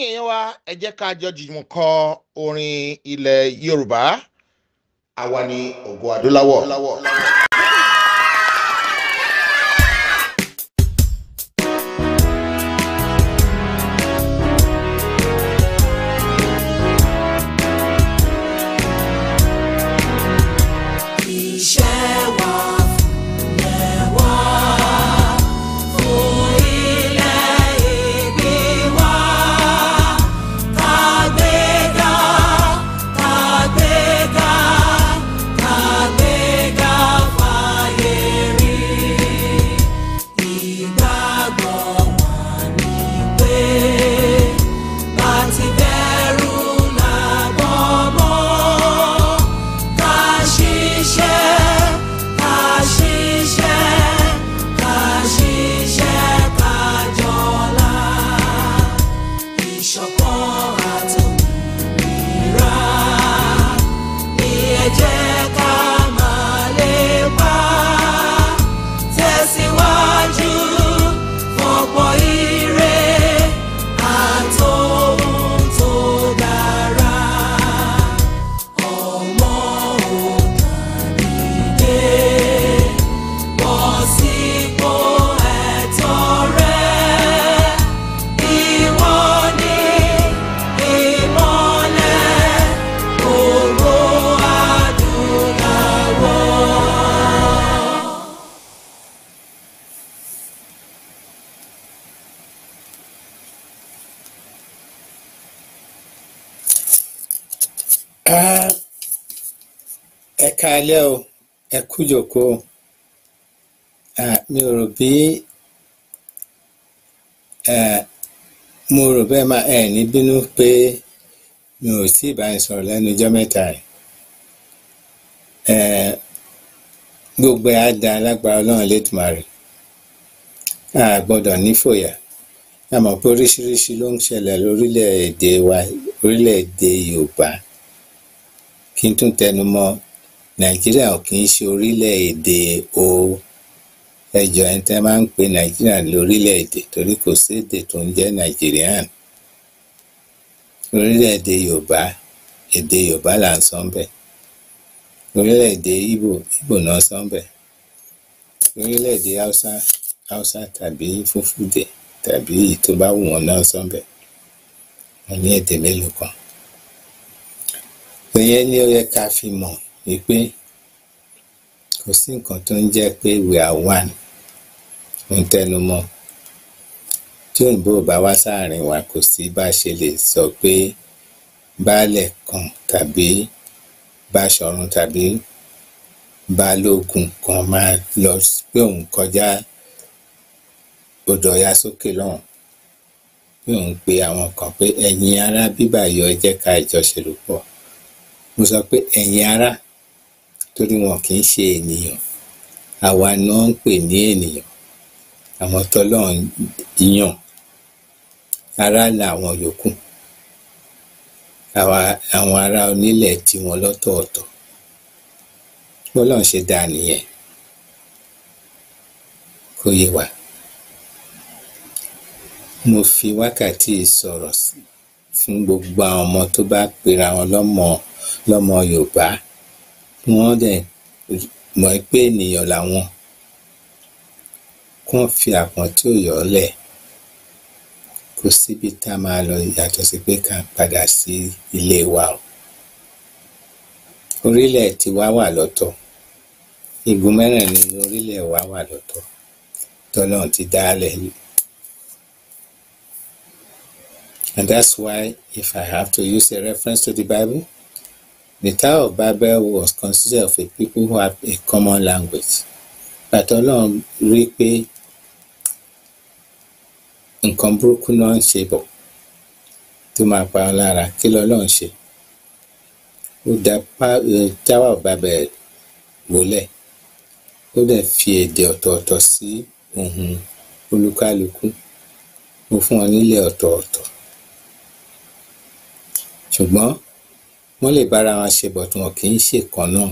ẹ̀yin èèyàn wa ẹ jẹ́ ká jọ jùmọ̀ kọ orin ilẹ̀ yorùbá àwa ni ògo adúláwọ̀. Káalẹ́ o. Ẹ kú Ah, mi ò rò bí mo rò bẹ́ẹ̀ máa ẹ̀ ní bínú pé mi ò tí ì bá yín sọ̀rọ̀ lẹ́nu ọjọ́ mẹ́ta Eh, gbogbo ẹ̀ á da alágbára ọlọ́run létùmarè a gbọ́dọ̀ nífòyà. A mọ̀ pé oríṣiríṣi ló ń ṣẹlẹ̀ lórílẹ̀‐èdè wa orílẹ̀‐èdè Yorùbá. Kí n tún tẹnu mọ́ nàìjíríà ò kì í ṣe orílẹ̀-èdè o. Ẹjọ́ ẹni tẹ́ máa ń pe nàìjíríà lórílẹ̀-èdè torí kò séèdè tó ń jẹ́ nàìjíríàn. Orílẹ̀-èdè yorùbá èdè yorùbá là ń sọ ń orílẹ̀-èdè ìgbò ìgbò náà sọ ń orílẹ̀-èdè haúsá haúsá tàbí fúfúdè tàbí tó bá wù wọ́n náà sọ ń wọ́n ní èdè mélòó kan. Ìyẹn ni ó yẹ ká fi mọ̀ wípé kò sí nǹkan tó ń jẹ́ pé we are one. Ń tẹnu mọ́. Tí òyìnbó bá wá sáàrin wa kò sí bá a ṣe lè sọ pé baálẹ̀ kan tàbí báṣọ̀run tàbí balógun kan máa lọ pé òun kọjá odò ọ̀yà sókè lọ́hùn. Pé òun pe àwọn kan pé ẹ̀yin ará bíbà yọ ẹ jẹ́ ká ìjọṣèlú pọ̀ mo sọ pé ẹ̀yin ará torí wọn kì í ṣe ènìyàn. Àwa ni wọ́n ń pè ní ènìyàn. Àwọn tọ́lọ́run yàn. Ará làwọn yòókù. Àwọn ará onílẹ̀ tiwọn lọ́tọ̀ọ̀tọ̀. Bọ́lọ́run ṣe dáa nìyẹn. Kó yé wa. Mo fi wákàtí sọ̀rọ̀ fún gbogbo àwọn ọmọ tó bá pera wọn lọ́mọ Yorùbá wọ́n dẹ̀ mọ̀ pé ènìyàn làwọn kàn fi àpọ́n tí ò yọ̀ ọ́ lẹ̀. Kò síbi tá a máa lọ yàtọ̀ sí pé ká padà sí ilé wa o. Orílẹ̀ tiwa wà lọ́tọ̀. Igun mẹ́rẹ̀ẹ̀rin ní orílẹ̀ wa wà lọ́tọ̀. Tọ́lọ́run ti dálẹ̀ and that's why if I have to use a reference to the Bible The Tower of Babel was consisted of a people who have a common language. Bàtà Ọlọ́run rí pé nǹkan burúkú náà ń ṣe bọ̀ tó máa pa ọ́ lára kí lọ́lọ́run ṣe. Ó dá Tower of Babel wólẹ̀. Ó dẹ̀ fi èdè ọ̀tọ̀ọ̀tọ̀ sí ohùn olúkálukú. Ó fún wọn nílé ọ̀tọ̀ọ̀tọ̀. Ṣùgbọ́n wọ́n lè bára wọn ṣe bọ̀ tí wọn kì í ṣe kan náà.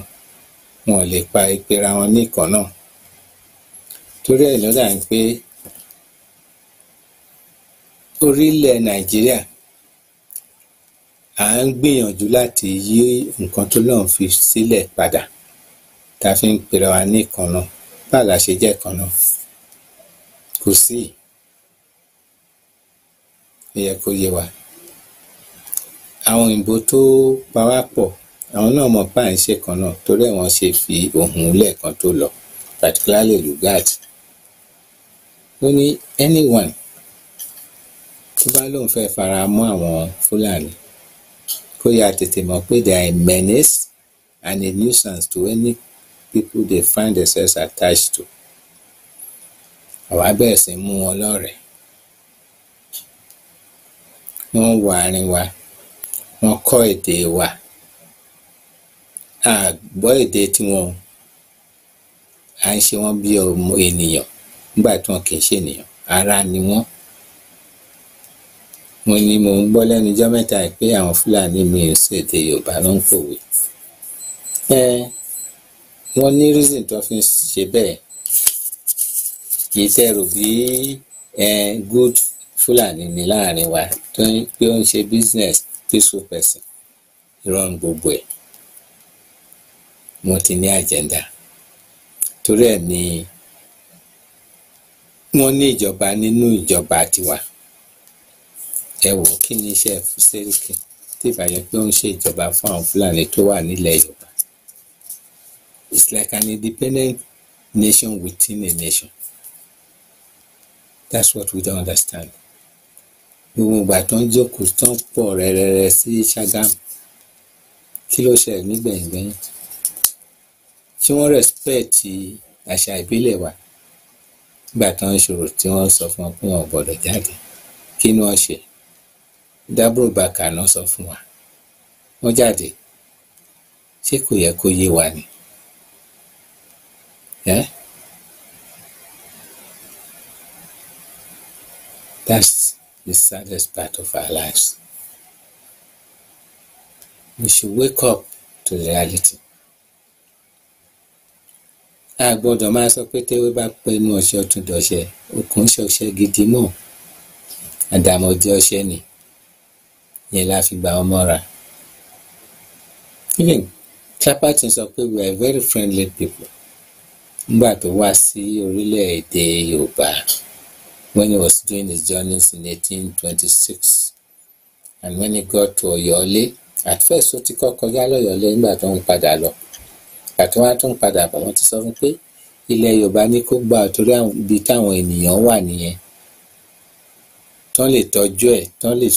Wọn ò lè pa ìpera wọn ní kan náà. Torí ẹ̀ ló dà ń pé orílẹ̀ nàìjíríà à ń gbìyànjú láti yí nǹkan tó lọ́n fi sílẹ̀ padà tá fi ń pera wa ní ìkan náà. La ṣe jẹ́ ìkan náà? Kò sí. Ó yẹ kó yé wa àwọn òyìnbó tó pa wá pọ̀ àwọn náà mọ̀ pa à ń ṣe kan náà torí ẹ̀ wọ́n ṣe fi ohùn lẹ́ẹ̀kan tó lọ particularly Lugard. Ó ní anyone tó bá lóun fẹ́ fara mọ́ àwọn Fúlàní kó yá tètè mọ̀ pé they are a menace and a nuisance to any people they find themselves attached to. Àwa bẹ̀rẹ̀ sí mú wọn lọ́rẹ̀ẹ́. Wọ́n wọ àárín wa wọ́n kọ́ èdè wa. A gbọ́ èdè tiwọn à ń ṣe wọ́n bí ọmọ ènìyàn nígbà tí wọn kì í ṣe ènìyàn. Ara ni wọ́n. Mo ní mo ń gbọ́ lẹ́nu ijọ́ mẹ́ta yìí pé àwọn fúlàní mi ò sí èdè yorùbá ló ń pòwe ẹ wọ́n ní reason tó fi ń ṣe bẹ́ẹ̀. Kì í tẹ̀rù bí ẹ good fúlàní ní láàárín wa tó ń pé ó ń ṣe business peaceful person. Ìrọ̀rùn gbogbo ẹ̀. Wọ́n ti ní agenda. Torí ẹ̀ ni wọ́n ní ìjọba nínú ìjọba tiwa. Ẹ wò kí ni iṣẹ́ Sẹ́ríkì tí ìbàyẹn pé ó ń ṣe ìjọba fún àwọn Fúlàní tó wà nílẹ̀ Yorùbá? It's like an independent nation within a nation. That's what we don't understand gbogbo ìgbà tó ń jókòó tó ń pọ̀ rẹ́rẹ́rẹ́ sí Ṣàgámù kí ló ṣẹlẹ̀ nígbẹ̀yìngbẹ̀yìn ṣé wọ́n rẹ́spẹ̀tì àṣà ìbílẹ̀ wa? Nígbà tó ń ṣòro tí wọ́n sọ fún wọn pé wọn gbọ́dọ̀ jáde kí ni wọ́n ṣe? Dábòrò bàkà náà sọ fún wa. Wọ́n jáde. Ṣé kò yẹ kó yé wa ni? Ẹ́? That's the saddest part of our lives. We should wake up to reality. A gbọ́dọ̀ máa sọ pé tẹ́wé bá pẹ́ inú ọṣẹ ọtún dọṣẹ òkun ṣọṣẹ gidi mọ́. Àdàmọ̀dé ọṣẹ ni. Yẹn la fi gba ọmọ ra. Even Clapperton sọ pé we are very friendly people. Nígbà tó wá sí orílẹ̀-èdè Yorùbá when he was doing his journeys in eighteen twenty-six. And when he got to Ọ̀yọ́lé at first ó ti kọ́ kọjá lọ́yọ̀lé nígbà tó ń padà lọ. Àti wọn á tún padà bọ̀ wọ́n ti sọ fún pé ilẹ̀ Yorùbá ní kó gbà torí ibi táwọn ènìyàn wà nìyẹn. Tán lè tọ́jú ẹ̀ tán lè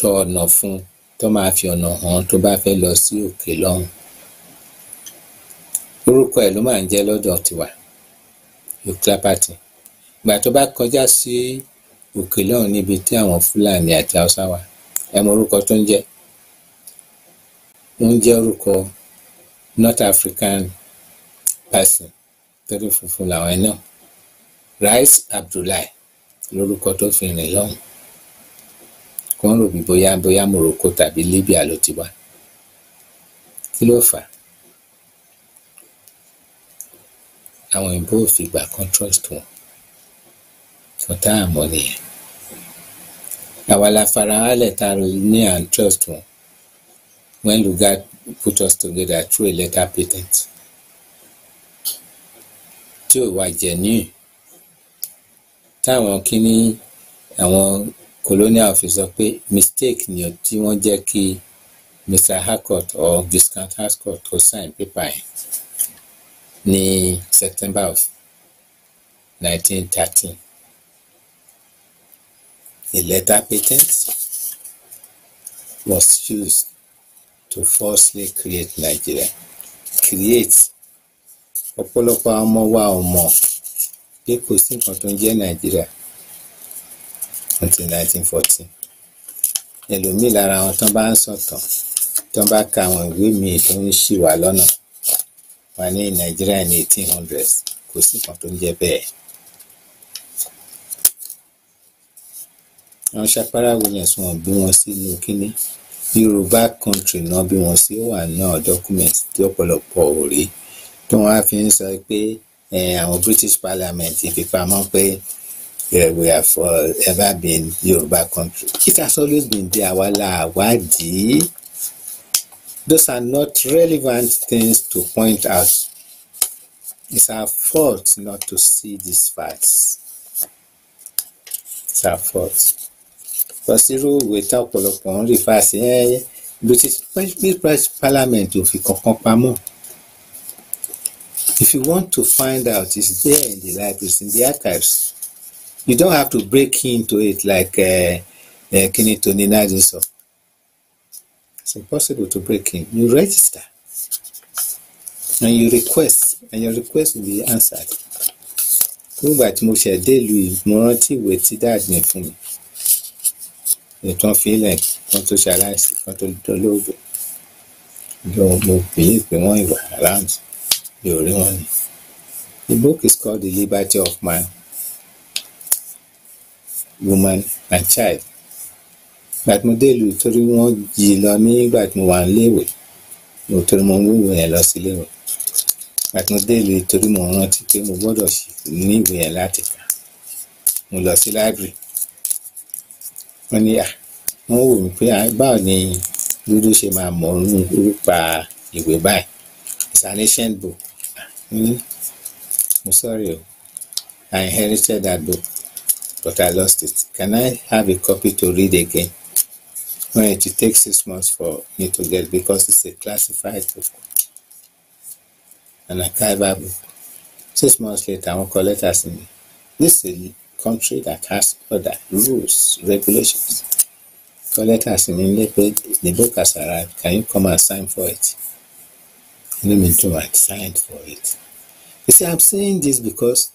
tọ ọ̀nà fún un tó máa fi ọ̀nà hàn tó bá fẹ́ lọ sí òkè lọ́hùn. Orúkọ ẹ̀ ló máa ń jẹ́ lọ́dọ̀ tiwa yóò Clapperton ìgbà tó bá kọjá sí òkè lọ́hùn níbi tí àwọn Fúlàní àti Haúsá wà ẹ mọ orúkọ tó ń jẹ́. Ń jẹ́ orúkọ North African person torí funfun làwọn náà. Rais Abdullahi lórúkọ tó fi rìn lọ́hùn. Ń rò bí bóyá bóyá Morocco tàbí Libya ló ti wá. Kí ló fà àwọn òyìnbó ò fi gbà kan wọn fún tá à mọ̀ nìyẹn àwa la fara wálẹ̀ tá a ní ń trust wọn. When Lugard put us together through a letter patent. Tí ò wá genuine táwọn kíní àwọn colonial fi pé mistake ni tí wọ́n jẹ́ kí Mr. Harcourt or Viscount Harcourt kó sign paper yẹn ní September of 1913 a letter patent was used to falsely create Nigeria. Create. Ọ̀pọ̀lọpọ̀ àwọn ọmọ wa ò mọ̀ pé kò sí nǹkan tó ń jẹ́ Nàìjíríà until 1914 ẹlòmíì lára àwọn tán bá ń sọ̀tàn tán bá ka àwọn ìwé míì tó ń ṣì wá lọ́nà wà ní Nàìjíríà ní 1800s kò sí nǹkan tó ń jẹ́ bẹ́ẹ̀. Àwọn Shapara Williams wọn bí wọn sínú kínní Yorùbá country náà bí wọn sí wà àwọn document tí ọ̀pọ̀lọpọ̀ ò rí tí wọ́n á fi ń sọ pé àwọn British Parliament fi pamọ́ pé uh, we have ever been Yoruba country. It has always been there. Wala Wadi. Those are not relevant things to point out. It's our fault not to see these facts. It's our fault. Because irú ìwé tá ọ̀pọ̀lọpọ̀ ń rí fásitì ẹ̀ British Parliament ò fi kankan. If you want to find out, it's there in the libraries, in the archives. You don't have to break into it like uh, uh, Kini Tony Nadiso. It's impossible to break in. You register and you request, and your request will be answered. Nígbà tí mo ṣẹ̀ dé ìlú yìí, mo rántí ìwé tí mi fún mi. Wọn fi ilẹ̀ kan tó ṣaláìsí, kan tó dolóògbé. Mo mo believe pé wọ́n ìwà around mi ò wọn ni. The book is called The Liberty of Man, Woman and Child. Ìgbà tí mo dé ìlú torí wọ́n i lọ nígbà tí mo wà níléèwé. Mo torí mo ń wúwo yẹn lọ sí iléèwé. Ìgbà tí mo dé ìlú torí mo rántí pé mo gbọ́dọ̀ ní ìwé yẹn láti kà. Mo lọ sí library. Wọ́n ní wọ́n wò mí pé báwo ni dúdú ṣe máa mọ̀ nípa ìwé báyìí. It's an ancient book. Mm. I'm sorry. oh. I inherited that book, but I lost it. Can I have a copy to read again? Well, it will take six months for me to get because it's a classified book, an archival book. Six months later, I will collect us in. This is country that has other rules, regulations. Collect us in the book has arrived. Can you come and sign for it? Let me do I signed for it. You see, I'm saying this because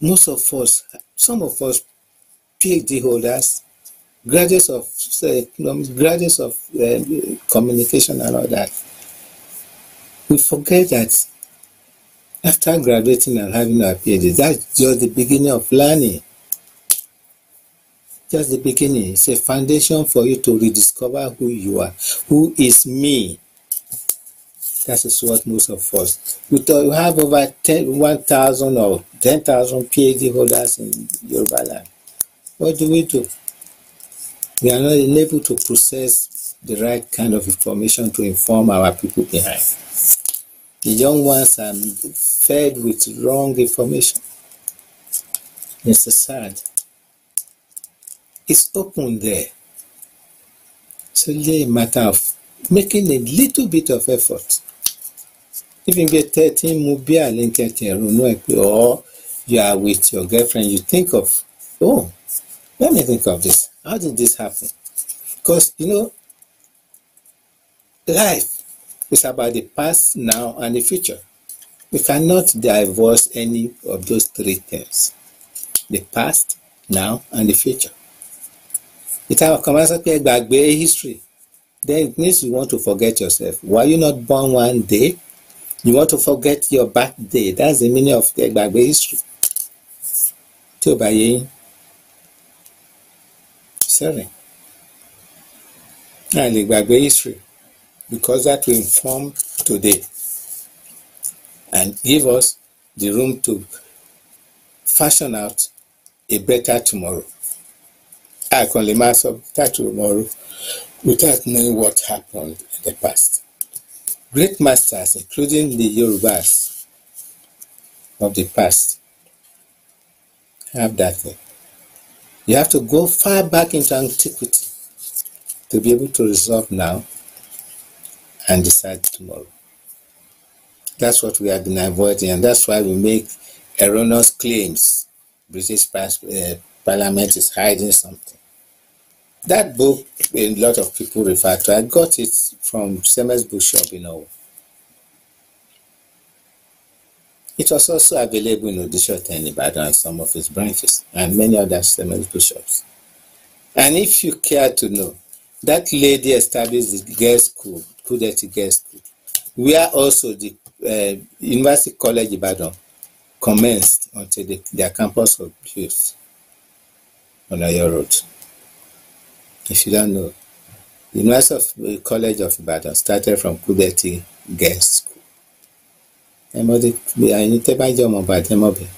most of us, some of us, PhD holders, graduates of say, graduates of uh, communication and all that, we forget that after graduating and having our PhD, that's just the beginning of learning. Just the beginning. It's a foundation for you to rediscover who you are. Who is me? That is what most of us. We we have over 10, 1,000 or 10,000 PhD holders in Yoruba land. What do we do? We are not able to process the right kind of information to inform our people behind. The young ones are fed with wrong information. It's sad. It's open there. So it's a matter of making a little bit of effort. If you get 13 movie and link or you are with your girlfriend, you think of, oh, let me think of this. How did this happen? Because, you know, life is about the past, now, and the future. We cannot divorce any of those three things the past, now, and the future. Ń sọ pé history. Then it means you want to forget yourself. Were you not born one day? You want to forget your birthday. That's the meaning of ẹ gbàgbé history. Tí ò bá. Sorry. A lè gbàgbé history because that will inform today and give us the room to fashion out a better tomorrow. I can only master better tomorrow without knowing what happened in the past. Great masters, including the Yorubas of the past, have that thing. You have to go far back into antiquity to be able to resolve now and decide tomorrow. That's what we have been avoiding, and that's why we make erroneous claims. British uh, Parliament is hiding something. That book, a lot of people refer to. I got it from CMS Bookshop in Owo. It was also available in Odishota in Ibadan and some of its branches, and many other CMS Bookshops. And if you care to know, that lady established the girls' school, Kudeti Girls' School, where also the uh, University College Ibadan commenced until the, their campus was built on Oyo Road. If you don't know, the University of uh, College of Ibadan started from Kudeti Girls' School. Ẹmọdé ẹni tẹ́ bá jẹ́ ọmọ Ìbàdàn mọ̀ bẹ́ẹ̀.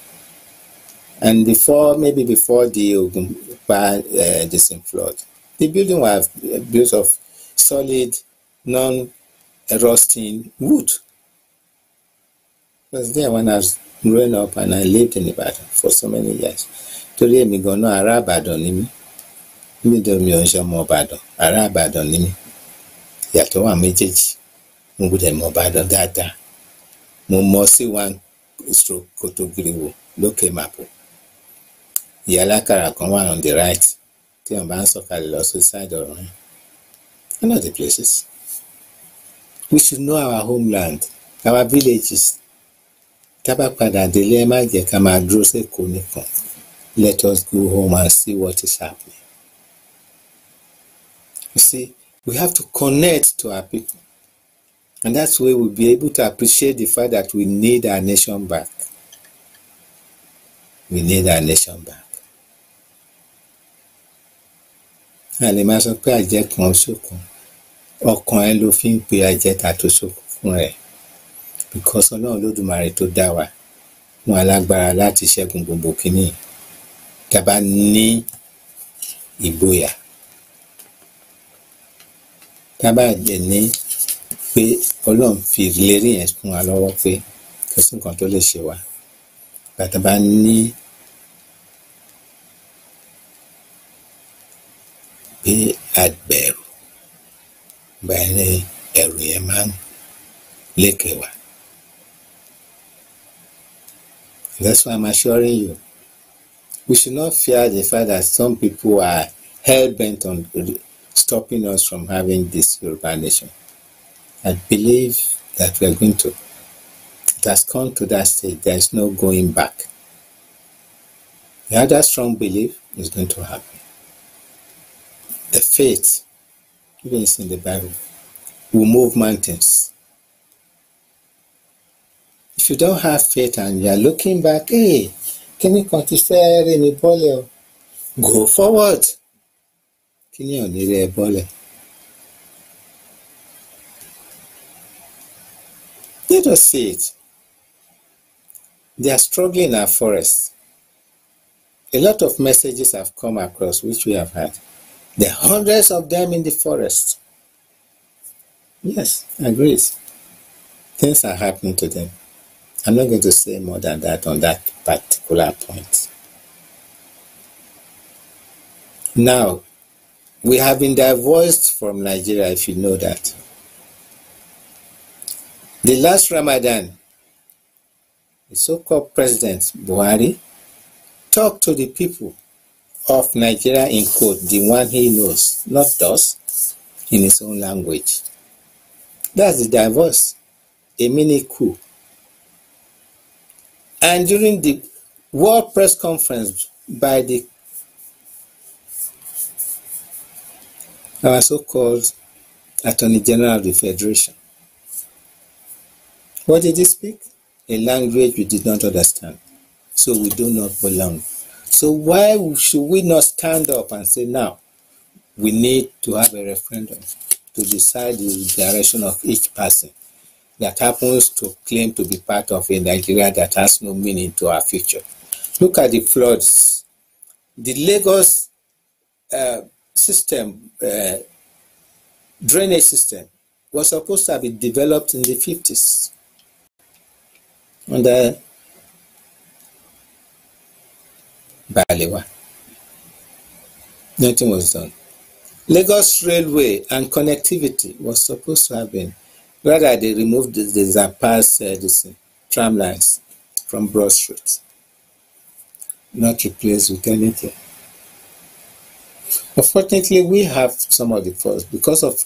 And before, maybe before the Ogunpa uh, this flood, the building was built of solid, non-rusting wood. I was there when I was growing up and I lived in Ibadan for so many years. Torí èmi gan-an ará Ìbàdàn ni. Nítorí mi ò ń ṣe ọmọ Ìbàdàn, ará Ìbàdàn ni mí. Ìyàtọ̀ wà méjèèjì. Mo gbọ́dọ̀ mọ Ìbàdàn dáadáa. Mo mọ sí one stroke Kotogiriwo lókè Màpò. Ìyá alákàrà kan wà on the right tí wọ́n bá ń sọ̀kalẹ̀ lọ sí side ọ̀run. One of the places. We should know our homeland, our villages. Tá bá padà délé ẹ má jẹ́ ká máa dúró sékòó nìkan. Let us go home and see what is happening. You see, we have to connect to our people. And that's where we'll be able to appreciate the fact that we need our nation back. We need our nation back. A lè máa sọ pé àjẹ́ kan ṣòkan. Ọkàn ẹ ló fi ń pe àjẹta tó ṣòkan fún ẹ. Because Ọlọ́run Olódùmarè tó dá wa fún alágbára láti ṣẹ́gun gbogbo kínní. Tá a bá ní ìgboyà. A bá dẹ̀ ní pé Ọlọ́run fi ìlérí yẹn fún wa lọ́wọ́ pé kò sí nǹkan tó lè ṣe wá. Bàtà bá ní pé àgbẹ̀rù báyìí ẹ̀rù yẹn máa ń lékè wá. That's why I'm assuring you, we should not fear the fact that some people are hell-bent on stopping us from having this Yoruba nation. I believe that we are going to. It has come to that stage. There is no going back. The other strong belief is going to happen. The faith, even it's in the Bible, will move mountains. If you don't have faith and you are looking back, hey, can rí mi go forward. Kíní ò ní rí ẹ bọ́lẹ̀. Let us see it. They are struggling in our forests. A lot of messages have come across which we have had. There are hundreds of them in the forest. Yes, I agree. Things are happening to them. I'm not going to say more than that on that particular point. Now, we have been divorced from Nigeria, if you know that. The last Ramadan, the so-called President Buhari talked to the people of Nigeria in quote, the one he knows, not us, in his own language. That's the divorce, a mini coup. And during the World Press Conference by the our so-called Attorney General of the Federation, what did he speak? A language we did not understand. So we do not belong. So why should we not stand up and say now we need to have a referendum to decide the direction of each person that happens to claim to be part of a Nigeria that has no meaning to our future. Look at the floods. The Lagos uh, system, uh, drainage system, was supposed to have been developed in the 50s under Balewa. Nothing was done. Lagos Railway and connectivity was supposed to have been, rather they removed the, the Zapas uh, uh, tram lines from Broad Street, not replaced with anything. Unfortunately, we have some of the faults because of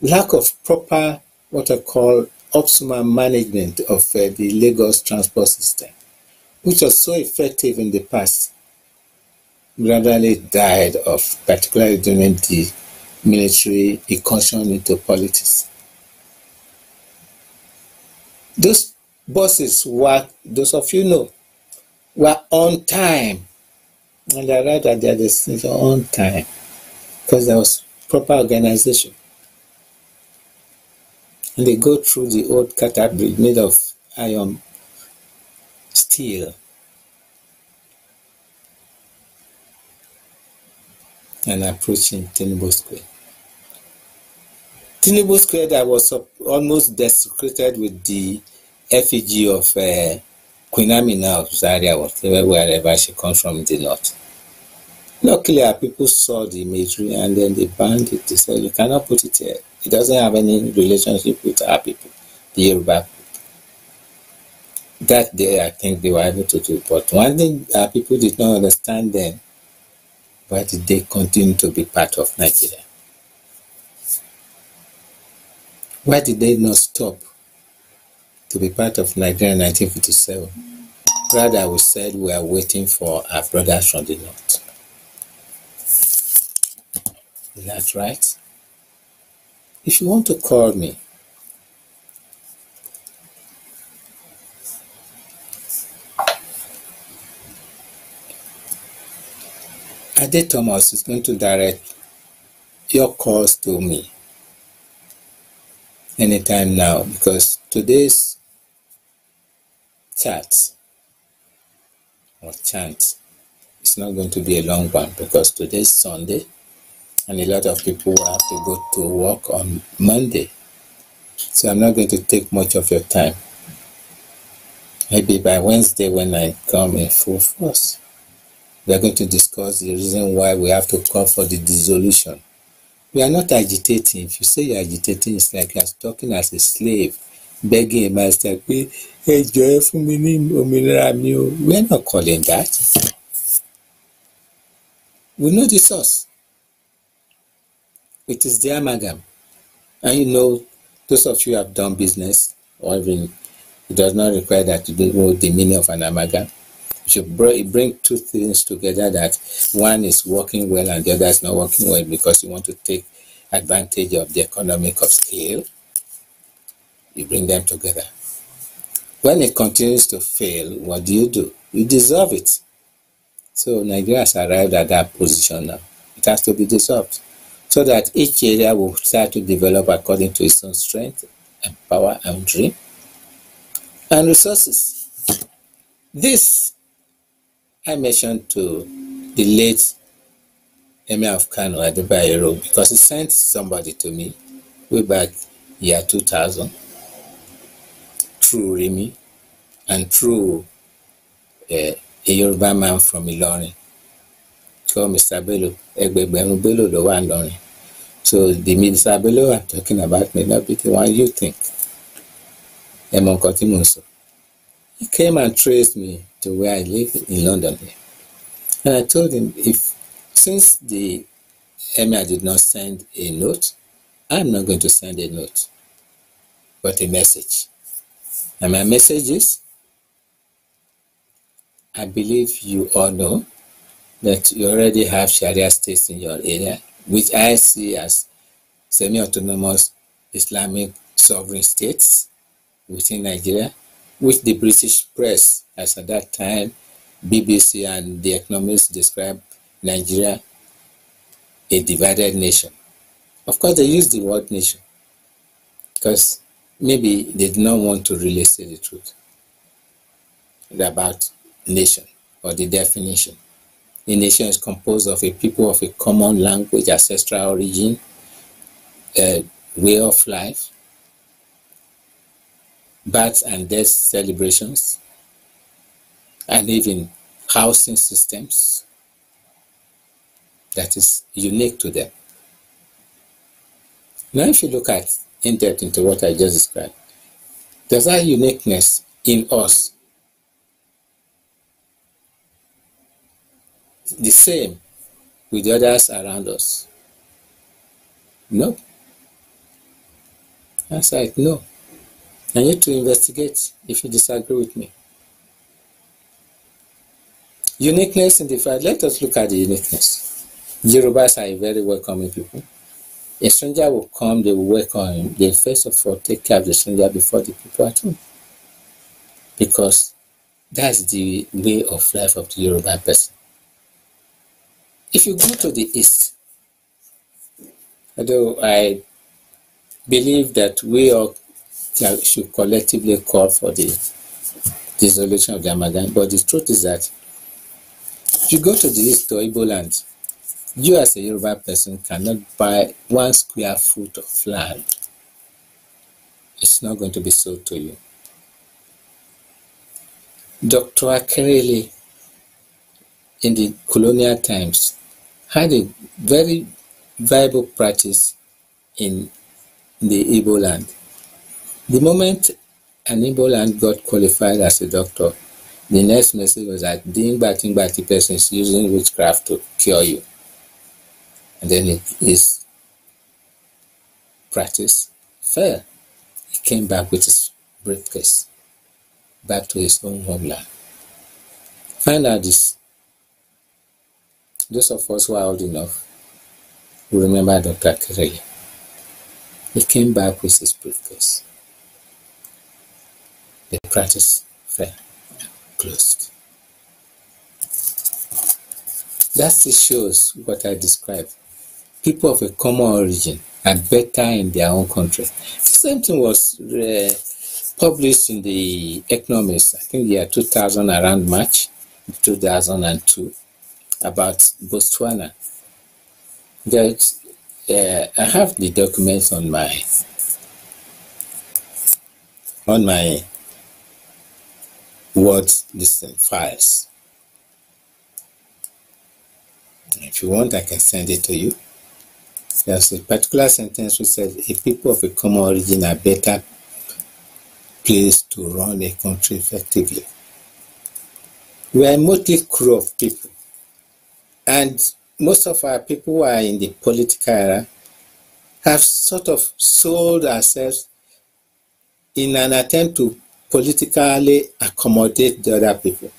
lack of proper, what I call optimal management of uh, the Lagos transport system, which was so effective in the past, gradually died off, particularly during the military incursion into politics. Those buses were, those of you know, were on time. And I arrived at their own time because there was proper organization. And they go through the old catapult bridge made of iron steel. And approaching Tinubu Square. Tinubu Square that was almost desecrated with the effigy of uh, Queen Amina of Zaria, whatever, wherever she comes from in the north. Luckily, our people saw the imagery and then they banned it. They said, you cannot put it here. It doesn't have any relationship with our people, the Yoruba. That day, I think they were able to do. But one thing our people did not understand then, why did they continue to be part of Nigeria? Why did they not stop to be part of Nigeria in 1957? Rather, we said we are waiting for our brothers from the north. Is that right? If you want to call me, Ade Thomas is going to direct your calls to me anytime now because today's chat or chant is not going to be a long one because today's Sunday and a lot of people will have to go to work on Monday. So I'm not going to take much of your time. Maybe by Wednesday when I come in full force, we are going to discuss the reason why we have to call for the dissolution. We are not agitating. If you say you're agitating, it's like you're talking as a slave, begging a master, pé ẹ. We are not calling that. We know the source. It is the amalgam. And you know, those of you who have done business, or even it does not require that you know the meaning of an amalgam. You should br- bring two things together that one is working well and the other is not working well because you want to take advantage of the economic of scale. You bring them together. When it continues to fail, what do you do? You dissolve it. So Nigeria has arrived at that position now. It has to be dissolved so that each area will start to develop according to its own strength and power and dream and resources. This I mentioned to the late Emir of Kano Ado Bayero because he sent somebody to me way back year 2000 through Rimi and through uh, a Yoruba man from Ilorin called Mr. Bello. Ẹgbẹgbẹ̀rún Bello ló wà Ìlọrin. So the Mr. Bello I'm talking about may not be the one you think. Tí sọ. He came and traced me to where I live in London. And I told him if since the emir did not send a note, I'm not going to send a note, but a message. And my message is I believe you all know that you already have Sharia states in your area, which I see as semi autonomous Islamic sovereign states within Nigeria, which the British press, as at that time, BBC and the economists described Nigeria a divided nation. Of course, they used the word nation because maybe they did not want to really say the truth about nation or the definition. A nation is composed of a people of a common language, ancestral origin, uh, way of life, birth and death celebrations, and even housing systems that is unique to them. Now, if you look at in depth into what I just described, does that uniqueness in us the same with the others around us? No. That's right, no. I need to investigate if you disagree with me. Uniqueness in the fact, let us look at the uniqueness. Yorubas are a very welcoming people. A stranger will come, they will welcome him. They first of all take care of the stranger before the people at home. Because that's the way of life of the Yoruba person. If you go to the east, although I believe that we all should collectively call for the dissolution of the Amalgam, but the truth is that if you go to the east to Igbo land, You as a Yoruba person cannot buy one square foot of land. It's not going to be sold to you. Dr. Akerele in the colonial times had a very viable practice in the Igbo land. The moment an Igbo land got qualified as a doctor, the next message was that Dingba Tingbati person is using witchcraft to cure you. And then it, his practice fell. He came back with his briefcase back to his own homeland. Find out this. Those of us who are old enough will remember Dr. Kirei. He came back with his briefcase. The practice and closed. That shows what I described. People of a common origin are better in their own country. The same thing was uh, published in the Economist, I think year 2000, around March 2002, about Botswana. That uh, I have the documents on my on my Word listen files. If you want, I can send it to you. There's a particular sentence which says, "A people of a common origin are better placed to run a country effectively." We are a motley crew of people, and most of our people who are in the political era have sort of sold ourselves in an attempt to politically accommodate the other people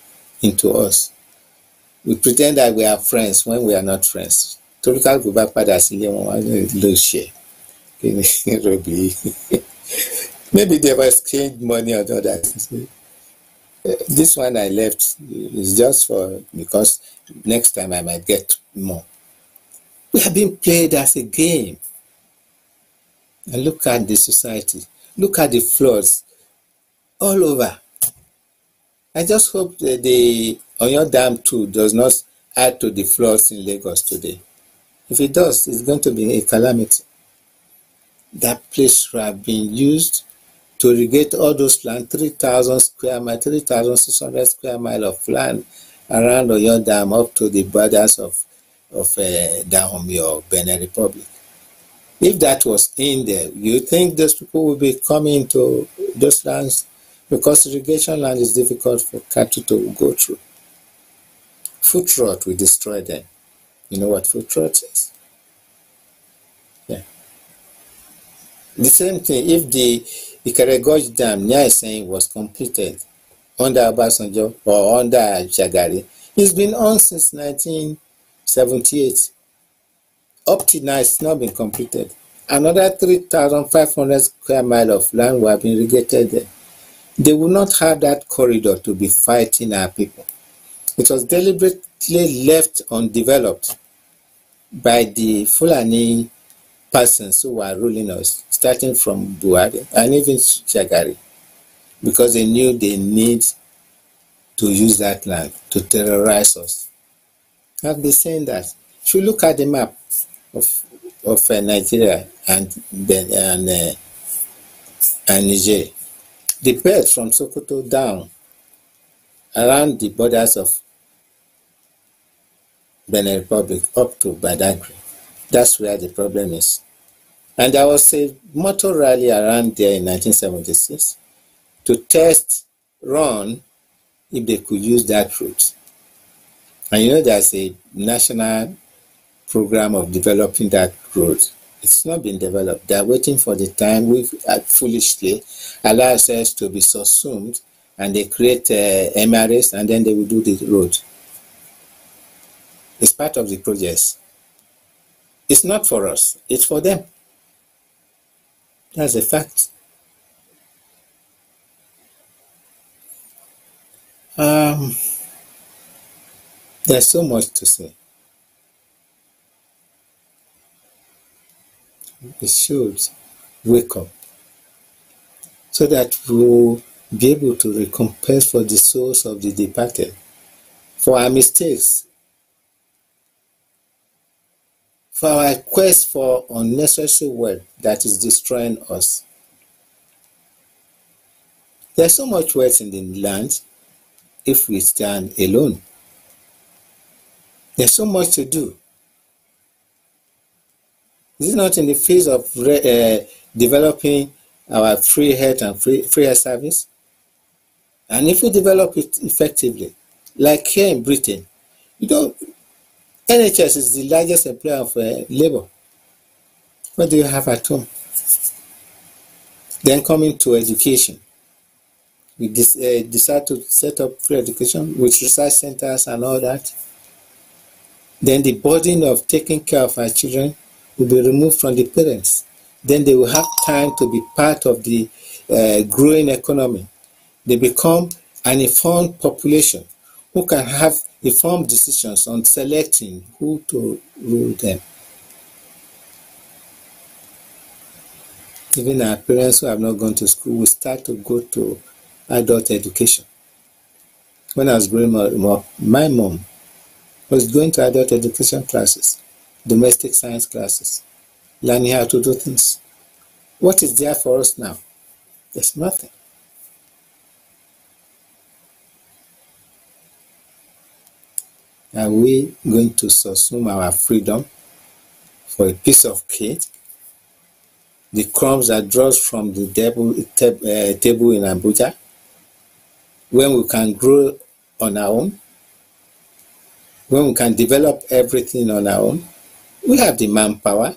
into us. We pretend that we are friends when we are not friends. torí ká kò bá padà sílé wọn wá ló maybe they have exchanged money or other things. This one I left is just for because next time I might get more. We are being played as a game. And look at the society. Look at the flaws all over. I just hope that the Oyo Dam too does not add to the floods in Lagos today. If it does, it's going to be a calamity. That place should have been used to irrigate all those land, 3,000 square mile, 3,600 square mile of land around Oyo Dam up to the borders of, of uh, Dahomey or Benin Republic. If that was in there, you think those people would be coming to those lands because irrigation land is difficult for cattle to go through. Foot rot will destroy them. You know what foot rot is? Yeah. The same thing if the Ikere Gorge Dam near Iseyin was completed under Obasanjo or under Shagari, it's been on since 1978. Up to now, it's not been completed. Another 3,500 square mile of land will have been irrigated there. They will not have that corridor to be fighting our people. It was deliberately left undeveloped by the Fulani persons who were ruling us, starting from Buhari and even Shagari, because they knew they need to use that land to terrorize us. I've been saying that. If you look at the map of of uh, Nigeria and and uh, and Niger, the belt from Sokoto down around the borders of Benin Republic up to Badagry. That's where the problem is. And there was a motor rally around there in 1976 to test run if they could use that route. And you know there's a national program of developing that road. It's not been developed. They're waiting for the time we foolishly allow ourselves to be subsumed and they create uh, MRS and then they will do the road. It's part of the project. It's not for us, it's for them. That's a fact. Um, there's so much to say. We should wake up so that we'll be able to recompense for the souls of the departed, for our mistakes. For our quest for unnecessary wealth that is destroying us. There's so much wealth in the land if we stand alone. There's so much to do. This Is not in the phase of uh, developing our free health and free, free health service? And if we develop it effectively, like here in Britain, you know, NHS is the largest employer of uh, labor. What do you have at home? Then coming to education, we dis- uh, decide to set up free education with research centers and all that. Then the burden of taking care of our children will be removed from the parents. Then they will have time to be part of the uh, growing economy. They become an informed population who can have informed decisions on selecting who to rule them. Even our parents who have not gone to school will start to go to adult education. When I was growing up, my mom was going to adult education classes, domestic science classes, learning how to do things. What is there for us now? There's nothing. Are we going to subsume our freedom for a piece of cake? The crumbs that draws from the table, tab- uh, table in Abuja when we can grow on our own, when we can develop everything on our own. We have the manpower,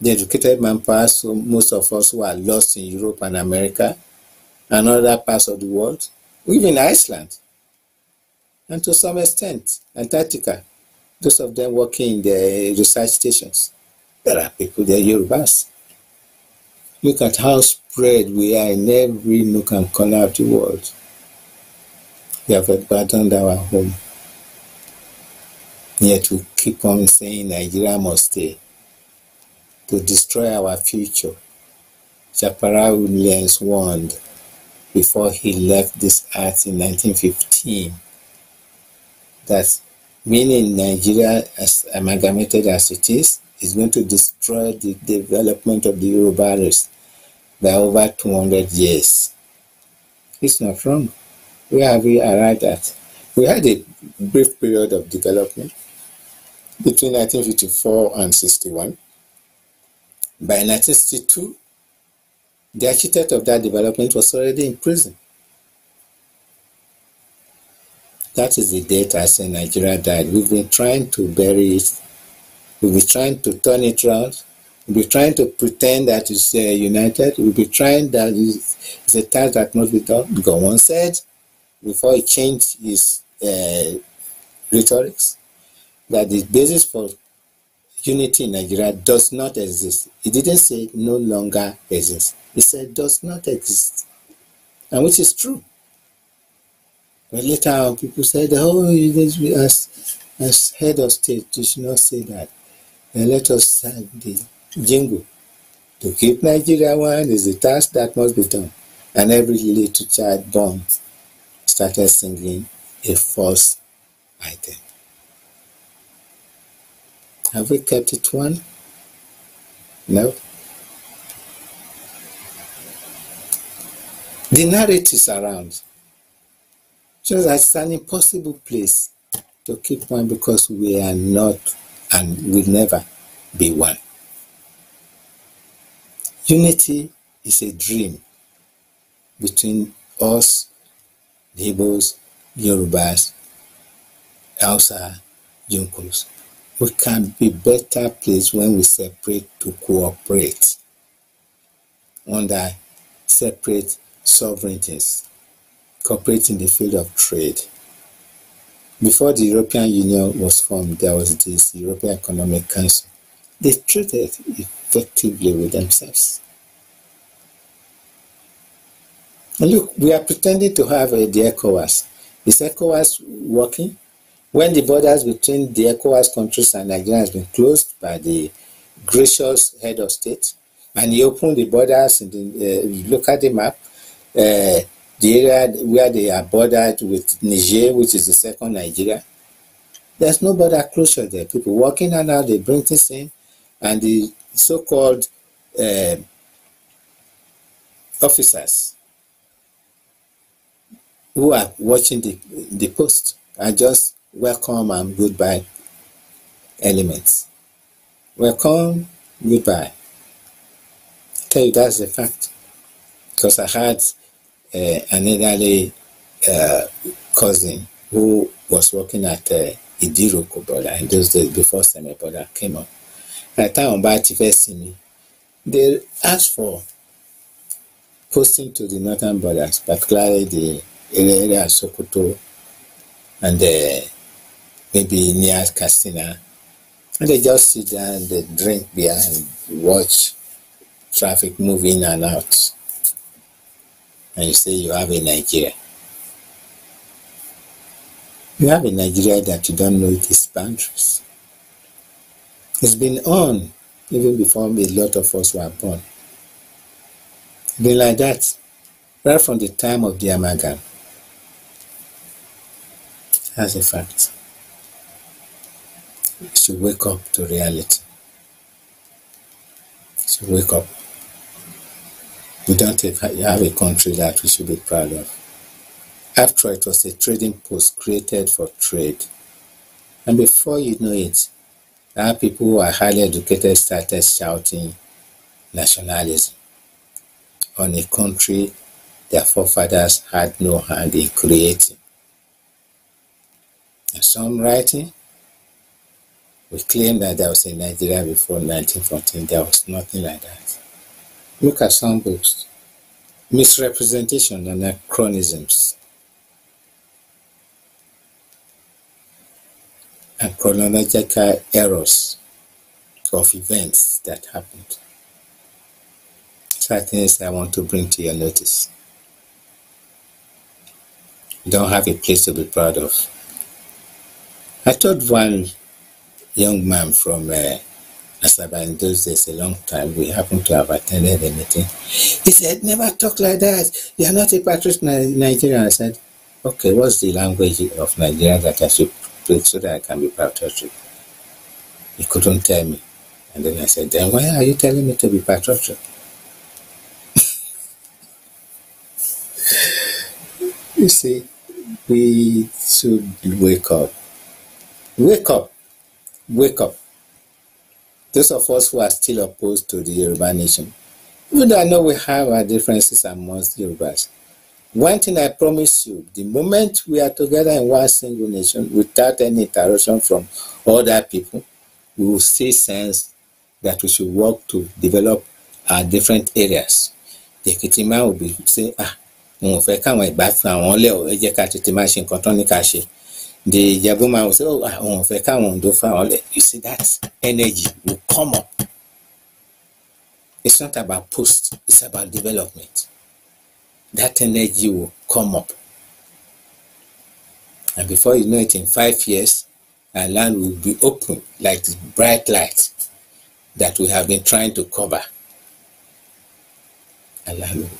the educated manpower, so most of us who are lost in Europe and America and other parts of the world, even Iceland, and to some extent, Antarctica, those of them working in the research stations. There are people there, Yorubas. Look at how spread we are in every nook and corner of the world. We have abandoned our home. Yet we keep on saying Nigeria must stay to destroy our future. Sapara Williams warned before he left this earth in 1915 that meaning Nigeria, as amalgamated as it is, is going to destroy the development of the Yoruba race by over 200 years. It's not wrong. Where have we arrived at? We had a brief period of development between 1954 and 61. By 1962, the architect of that development was already in prison. That is the date I say Nigeria died. We've been trying to bury it. We've been trying to turn it around. We've been trying to pretend that it's uh, united. We've been trying that it's, it's a task that must be done. Because one said, before he changed his uh, rhetorics, that the basis for unity in Nigeria does not exist. He didn't say no longer exists. He said does not exist. And which is true. But later on, people said, oh, as, as head of state, you should not say that. And let us sing the jingle. To keep Nigeria one is a task that must be done. And every little child born started singing a false item. Have we kept it one? No. The narratives around shows that it's an impossible place to keep one because we are not and will never be one. Unity is a dream between us, the Igbos, Yorubas, Hausa, Junkos. We can be better placed when we separate to cooperate under separate sovereignties, cooperate in the field of trade. Before the European Union was formed, there was this European Economic Council. They traded effectively with themselves. And look, we are pretending to have a, the ECOWAS. Is ECOWAS working? When the borders between the ECOWAS countries and Nigeria has been closed by the gracious head of state, and he opened the borders, the, uh, look at the map, uh, the area where they are bordered with Niger, which is the second Nigeria, There's no border closure there. People walking in and out, they bring things in, and the so-called uh, officers who are watching the, the post are just welcome and goodbye elements. Welcome, goodbye. I tell you that's the fact. Because I had uh, an elderly uh, cousin who was working at uh, Idiroko border in those days before Seme border came up. At the time about first me, they asked for posting to the northern borders, particularly the area of Sokoto and uh, maybe near Katsina. And they just sit down, they drink beer and watch traffic move in and out. And you say you have a Nigeria. You have a Nigeria that you don't know its boundaries. It's been on even before a lot of us were born. It's been like that right from the time of the amalgam. That's a fact. You should wake up to reality. You should wake up. We don't have a country that we should be proud of. After all, it was a trading post created for trade. And before you know it, our people who are highly educated started shouting nationalism on a country their forefathers had no hand in creating. And some writing, we claim that there was a Nigeria before 1914. There was nothing like that. Look at some books. Misrepresentation and anachronisms. And chronological errors of events that happened. Are things I want to bring to your notice. You don't have a place to be proud of. I told one young man from uh, Asaba in those days, a long time, we happened to have attended a meeting. He said, Never talk like that. You are not a patriot Nigerian. I said, Okay, what's the language of Nigeria that I should speak so that I can be patriotic? He couldn't tell me. And then I said, Then why are you telling me to be patriotic? you see, we should wake up. Wake up. Wake up. Those of us who are still opposed to the Yoruba nation, though I know we have our differences amongst Yorubas, one thing I promise you, the moment we are together in one single nation without any interruption from other people, we will see sense that we should work to develop our different areas. The Ekiti will be saying, ah, wọn ò fẹ́ káwọn ìgbà fún àwọn lẹ́ ọ̀ ẹ jẹ́ ká tètè máa ṣe nǹkan tán ní ká ṣe. The Ìjẹ̀bú man will say, oh, ò fẹ́ káwọn Oǹdó fún. You see that energy will come up. It's not about post, it's about development. That energy will come up. And before you know it, in five years, our land will be open like bright light that we have been trying to cover. Our land will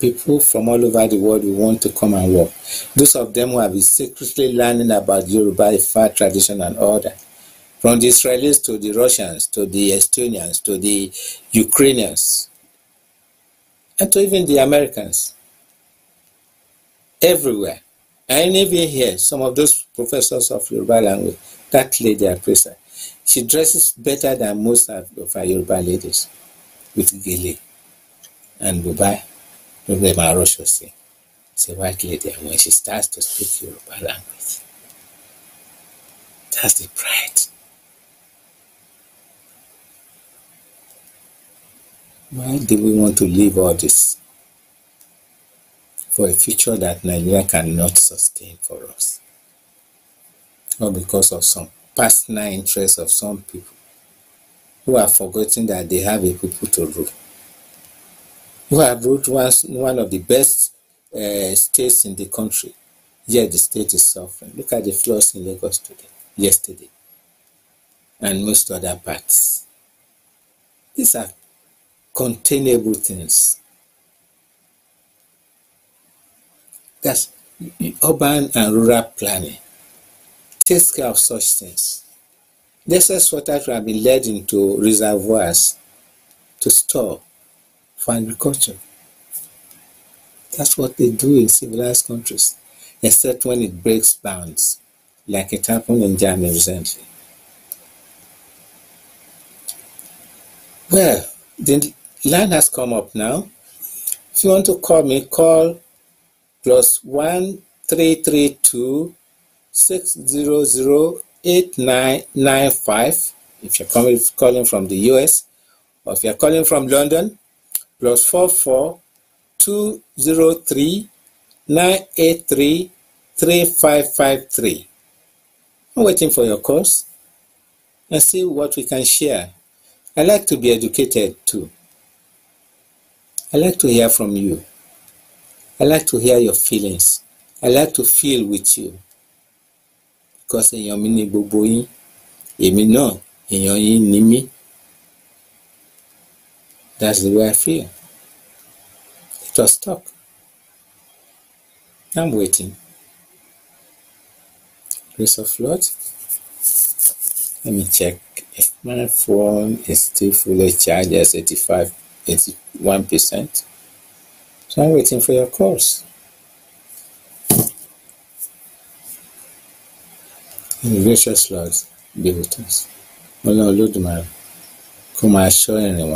people from all over the world will want to come and work. Those of them who have been secretly learning about Yoruba, Ifa tradition and order. From the Israelis to the Russians, to the Estonians, to the Ukrainians, and to even the Americans. Everywhere. And even here, some of those professors of Yoruba language, that lady at Presa, she dresses better than most of our Yoruba ladies with gele and bubai. Maybe my Rosh say, it's a white lady, and when she starts to speak Yoruba language, that's the pride. Why do we want to leave all this for a future that Nigeria cannot sustain for us? Or because of some personal interests of some people who are forgetting that they have a people to rule, ruled once, one of the best uh, states in the country, yet the state is suffering. Look at the floods in Lagos today, yesterday, and most other parts. These are containable things. That's urban and rural planning. takes care of such things. The excess water should have been led into reservoirs to store for agriculture. That's what they do in civilized countries, except when it breaks bounds, like it happened in Germany recently. Well, the line has come up now. If you want to call me, call plus one three three two six zero zero eight nine nine five. If you're coming calling from the US, or if you're calling from London, plus four four two zero three nine eight three three five five three. I'm waiting for your calls and see what we can share. I like to be educated too. I like to hear from you. I like to hear your feelings. I like to feel with you. Because èèyàn mi ni gbogbo yín, èmi náà èèyàn yín ni mí. That's the way I feel. It was stuck. I'm waiting. Grace of Lord. Let me check if my phone is still fully charged as 85, 81%. So I'm waiting for your calls. Gracious Lord, be with us. Ọlọ́run Olódùmarè kó máa ṣọ́ ìrìn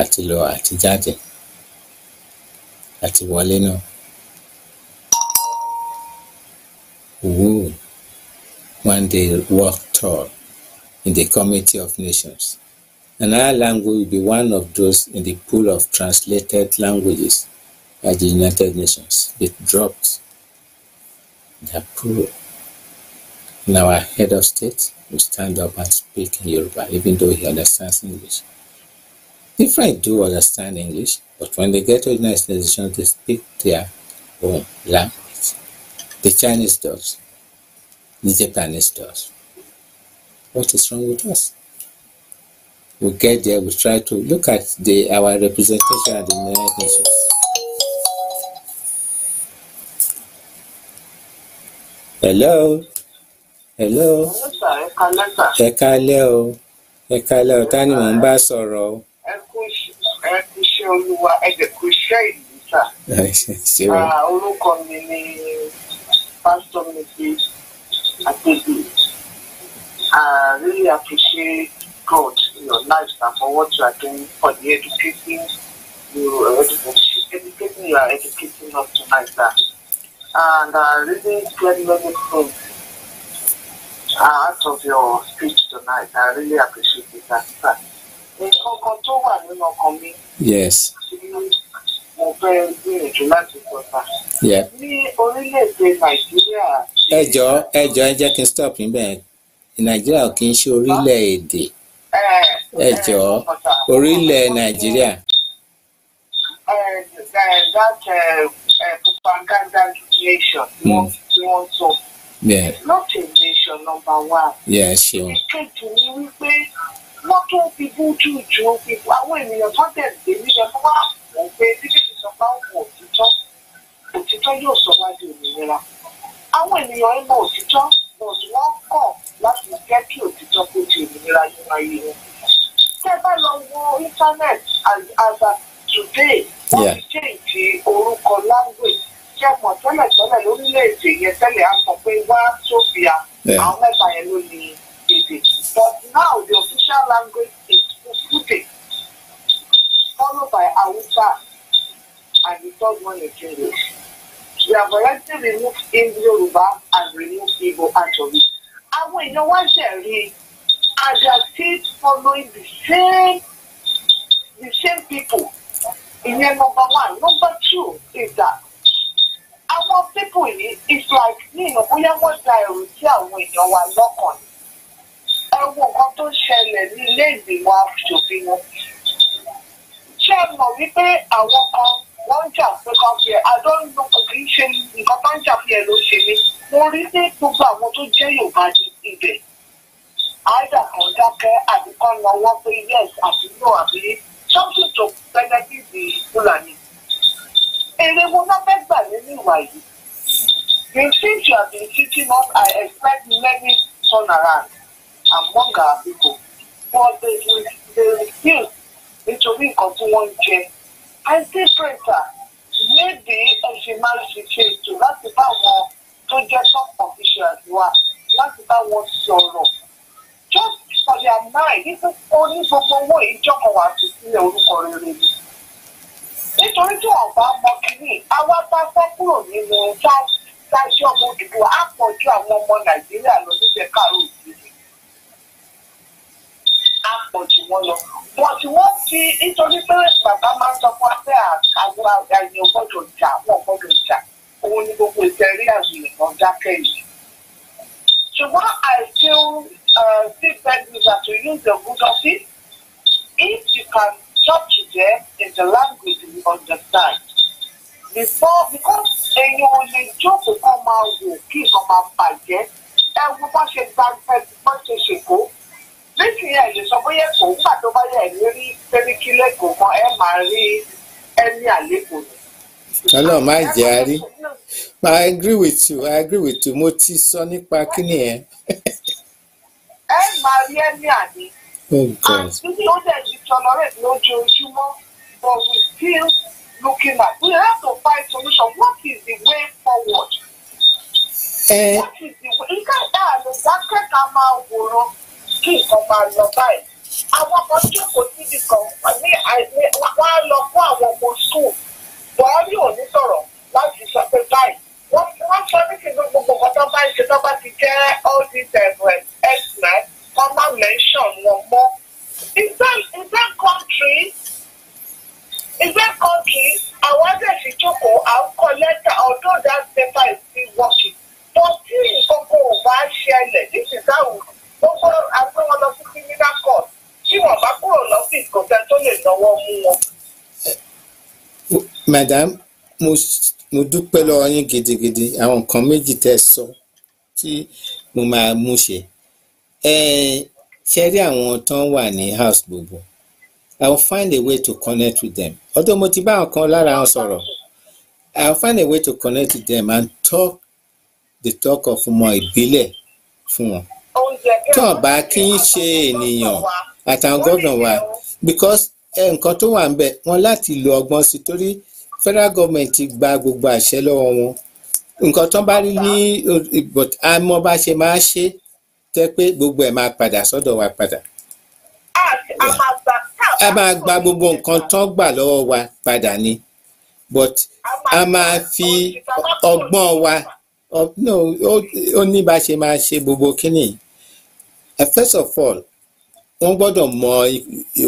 àti lọ àti jáde àti wọlé náà. Will one day tall in the committee of nations. And our language will be one of those in the pool of translated languages by the United Nations. It dropped the pool. And our head of state will stand up and speak in Yoruba, even though he understands English. If I do understand English, but when they get to the United Nations, they speak their own language. The Chinese does. The Japanese does. What is wrong with us? We get there, we try to look at the our representation at the United Nations. Hello? Hello? Ẹ̀ka lẹ́tà Ẹ kálẹ́ o. Ẹ kálẹ́ o. Ta ni mò ń bá sọ̀rọ̀ o? Olúwa ẹ dẹ̀ kú iṣẹ́ ìlú sà. Ah, Orúkọ mi ni Pastor Mrs. Adebi. I really appreciate God in your life and for what you are doing for the educating you are educating, educating you are educating us tonight sir. And I really get many things out of your speech tonight. I really appreciate it sir. Nǹkan kan tó wà nínú ọkàn mi Yes. mo fẹ́ gbìyànjú láti. Yeah. Ní orílẹ̀-èdè Nàìjíríà. Ẹ jọ̀ọ́ ẹ jọ̀ọ́ ẹ jẹ́ kí n stop níbẹ̀. Nàìjíríà kí ń ṣe orílẹ̀-èdè. Ẹ jọ̀ọ́ orílẹ̀ Nàìjíríà. That uh, uh, propaganda nation wọ́n tí wọ́n sọ. Not a nation number one. Ìkejì ni wípé tó fi bújú ju ipò àwọn ènìyàn tó tẹ̀ dé nílẹ̀ fún wa wọ́n pé títí sọ bá wù òtítọ́ òtítọ́ yóò sọ wá di òmìnira. Àwọn ènìyàn ń mọ òtítọ́ but wọ́n kọ̀ láti jẹ́ kí òtítọ́ kó di òmìnira nínú ayé wọn. Tẹ́ bá lọ wo internet as as at today wọ́n ti change orúkọ language ṣé mọ̀ tẹ́lẹ̀ tẹ́lẹ̀ lórílẹ̀‐èdè yẹn tẹ́lẹ̀ á sọ pé wá Yeah. àwọn mẹ́ta yẹn ló ní èdè but now the official language is Fude followed by Hausa and the third one is English. We have already removed Yoruba and removed Igbo out of it. Àwọn èèyàn wá ṣẹ̀ rí i and they are still following the same the same people. Ìyẹn number one. Number two is that àwọn people yìí it's like ní ìmọ̀ bóyá wọ́n da ẹ̀rù sí àwọn èèyàn wa lọ́kàn ni. Ẹ wo nǹkan tó ṣẹlẹ̀ ní ilé ìgbìmọ̀ aṣòfin wọn. Ṣé ẹ mọ̀ wípé àwọn kan wọ́n ń jà pé kan fi ẹ̀ adọ́nù kò kì í ṣe nǹkan tó ń jà fi ẹ̀ ló ṣe mí. Mo rí pé gbogbo àwọn tó jẹ́ Yorùbá ní ibẹ̀. Àìdà kan dákẹ́ àbí kan náwó pé yes àbí no àbí something to benefit the Fulani èrè wo náà fẹ́ gbà nínú ìwà yìí You since you have been teaching us, I expect many turnaround among our people. But they they refuse nítorí nǹkan tí wọ́n ń jẹ. I say pray sir, maybe ẹ ṣe máa ṣe ṣe ètò láti bá wọn tó jẹ́ top officials wa láti bá wọn sọ̀rọ̀. Just for their mind, nípa oní gbogbo owó ìjọba wa ti sílẹ̀ orúkọ rere ni nítorí tí wọn bá mọ kínní àwa bá fẹ́ kúrò nínú táṣí ọmọ òdìbò á pọ̀ ju àwọn ọmọ nàìjíríà lọ níbẹ̀ káàró ìdílé á pọ̀ jù wọ́n lọ. Wọ́n tí wọ́n fi nítorí pé bàbá máa ń sọ fún wa pé àwọn àgbàyàn gbọ́dọ̀ jà wọ́n gbọ́dọ̀ jà. Òun ni gbogbo ìtẹ̀rí àwọn èèyàn dákẹ́ yìí. Ṣùgbọ́n I still uh, still beg that to use the good of it. If you can talk them in the language you understand. Before because èèyàn ò lè jókòó kán máa wò kí nǹkan máa bàjẹ́. Ẹ wo bá ṣe gba ẹ bá ṣe ṣèkó. Nísìnyí ẹ̀ lè sọ bóyá kò ń gbà tó bá yẹ ẹ̀rí rí pẹ́ríkì lẹ́kọ̀ọ́ mọ́ ẹ máa rí ẹni àlékò ni. ọlọ́run má jẹ́ a rí. I agree with you I agree with you. Mo ti sọ nípa kíni yẹn. Ẹ máa rí ẹni àní. oh àti ó dẹ̀ di tolerate lójoojúmọ́ but we still looking at we have to find solution. What is the way forward? Ẹ what is the way nǹkan ẹ̀ àlè dákẹ́ ká máa wòran kí nǹkan máa lọ báyìí. Àwọn kan jókòó síbi kan ní wọ́n á lọ fún àwọn ọmọ school. Buhari ò ní sọ̀rọ̀ láti sọ pé báyìí. Wọ́n sọ ní kí gbogbo nǹkan tó bá ń ṣe tó bá ti jẹ́ all these x-men wọ́n má mention wọn mọ́. Is that is that country is that country? Àwọn àdẹ̀sí jókòó à ń kọ lẹ́tà although that paper is still working. But tí nǹkan kan ò bá ṣẹlẹ̀ this is how gbogbo àgbẹ̀ wọn lọ sí criminal court. Tí wọ́n bá kúrò lọ́fíìsì kò tẹ́ tó lè náwó mú wọn. madam mo mo dúpẹ́ lọ́wọ́ yín gidigidi. Àwọn nǹkan méjì tẹ́ sọ tí mo máa mú ṣe. Ṣe rí àwọn tán wà ní house gbogbo. I will find a way to connect with them. Although mo ti bá àwọn kan lára wọn sọ̀rọ̀ i will find a way to connect with them and talk the talk of ọmọ ìbílẹ̀ fún wọn oúnjẹ bí tí wọn bá kí ń ṣe ènìyàn àtàwọn gómìnà wa because nǹkan tó wà ń bẹ wọn láti lo ọgbọ́n sí torí federal government gba gbogbo àṣẹ lọ́wọ́ wọn. Nǹkan tó bá rí ní but a mọ bá ṣe máa ṣe tẹ pé gbogbo ẹ̀ máa padà sọ́dọ̀ wa padà. A máa gba gbogbo nǹkan tó gbà lọ́wọ́ wa padà ni. But a máa fi ọgbọ́n wa ó- ní bá ṣe máa ṣe gbogbo kínní. First of all wọ́n gbọ́dọ̀ mọ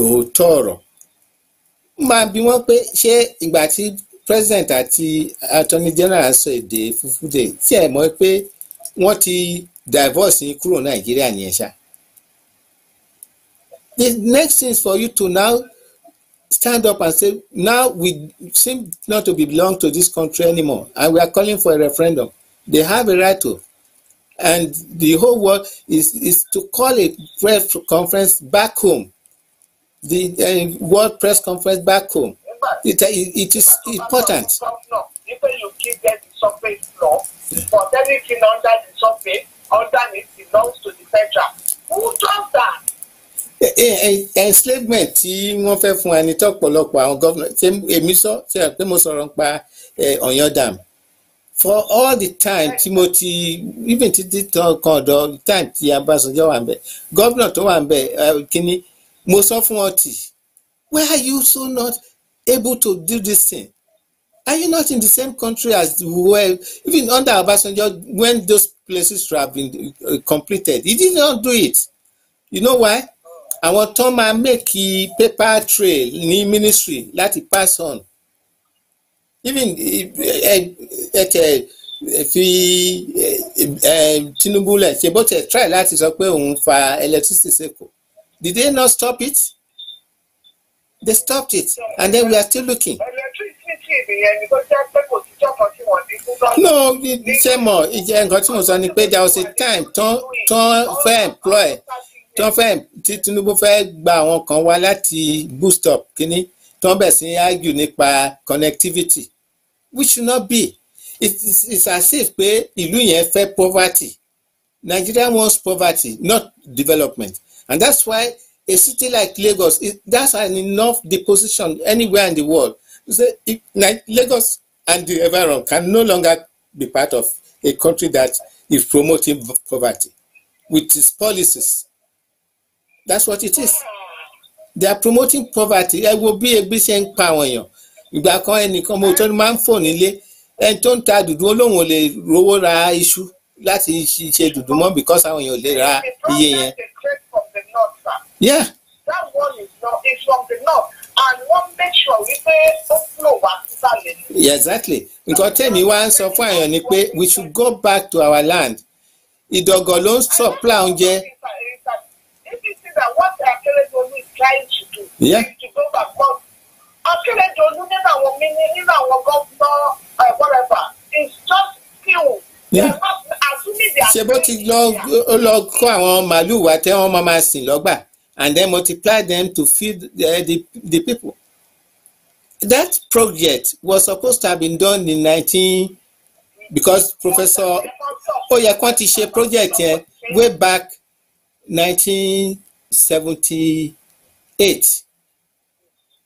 òótọ́ ọ̀rọ̀. Máa bi wọ́n pé ṣé ìgbà tí president àti attorney general sọ èdè Fufude tí ẹ mọ̀ pé wọ́n ti divorce yín kúrò nàìjíríà nìyẹn ṣá. The next thing for you to now stand up and say now we seem not to be belong to this country anymore and we are calling for a referendum. They have a right to and the whole world is is to call a press conference back home the uh, world press conference back home it, it, it is important Even you give them the surface floor, but under the surface, underneath belongs to the federal. Who does that? Eh, eh, eh, enslavement tí wọ́n fẹ́ fún ẹni tọ́pọ̀lọpọ̀ àwọn gọ́vnà ṣé èmi sọ ṣe pé mo sọ̀rọ̀ nípa eh, Ọ̀yọ́ dam for all the time tí mo ti even títí tán kan the time tí Abásanjọ́ wà ń bẹ̀ gọ́vnà tó wà ń bẹ̀ eh, mo sọ fún tì why are you so not able to do this thing? Are you not in the same country as we were even under Obasanjo when those places have been uh, completed? He did not do it. You know why? Àwọn tó máa make paper trail ní ministry láti pass on even ẹ ẹ tẹ fi Tinubu lẹ ṣe bó tẹ try láti sọ pé òun fa electricity seko did they not stop it they stopped it and then we are still looking. Electricity nìyẹn ni tó jẹ́ pé kò sí jọ́kan tí wọ́n ní fún gọ́ọ̀mù. no ṣe mọ̀ ìjẹ́ nǹkan tí mo sọ ni pé there was a time tán tán fẹ́ employ tán fẹ́ tí Tinubu fẹ́ gba àwọn kan wá láti boost up kínní tán bẹ̀ sí argue nípa connectivity which should not be. It's, it's as if pé ìlú yẹn fẹ́ poverty. Nigeria wants poverty not development. And that's why a city like Lagos it, that's an enough deposition anywhere in the world. You say if, Ni- Lagos and the environment can no longer be part of a country that is promoting poverty with its policies. That's what it is. They are promoting poverty. Ẹ wo bí ebi ṣe ń pa àwọn èèyàn ìgbà kan ẹnìkan mo tó máa ń fò nílé ẹni tó ń ta dùdú olóhùn ò lè rówó ra iṣu láti ṣe dùdú mọ́ because àwọn èèyàn ò lè ra iye yẹn yeah That one is not, is from the north. And one make sure wípé ó flow wá sísàlẹ̀ ni. yeah exactly nǹkan tẹ̀mí wá ń sọ fún àyàn ni pé we should go back to our land ìdọ̀gọ̀ ló ń supply oúnjẹ If you see that what Akeredolu is trying to do Yeah. is to go back, Akeredolu nínú àwọn mini nínú àwọn governor uh, whatever is just few. Ṣe bó ti lọ lọ kó àwọn màálùú wa tẹ́ wọ́n máa sìn lọ́gbà and then multiply them to feed the, the, the people. That project was supposed to have been done in nineteen because professor kán ti ṣe project yẹn way back nineteen seventy eight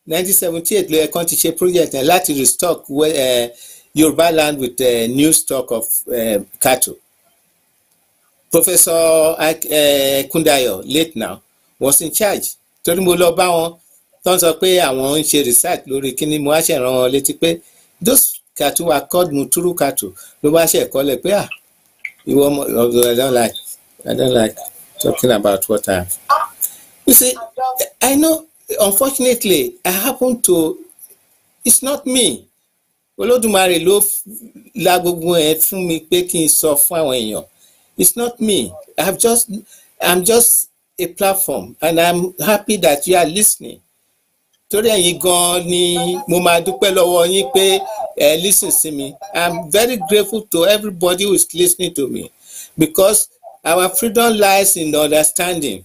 nineteen seventy eight ló yẹ ti ṣe project yẹn láti restock eh, Yorùbá land with uh, new stock of uh, cattle. Professor Kundayo late now was in charge torí mo lọ bá wọn tó ń sọ pé àwọn ń ṣe research lórí kíní mo wá ṣe rán wọn létí pé those cattle were called Muturu cattle ló bá ṣe ẹ̀kọ́ lẹ̀ pé ah ìwọ ọmọ I don't like I don't like talking about have. You see I know unfortunately I happen to it's not me. Olódùmarè ló la gbogbo ẹ fún mi pé kí n sọ fún àwọn èèyàn. It's not me. I've just i'm just a platform and i'm happy that you are listening. Torí ẹ̀yin gan ni mo máa dúpẹ́ lọ́wọ́ yín pé ẹ listen sí mi. I'm very grateful to everybody who is listening to me because our freedom lies in understanding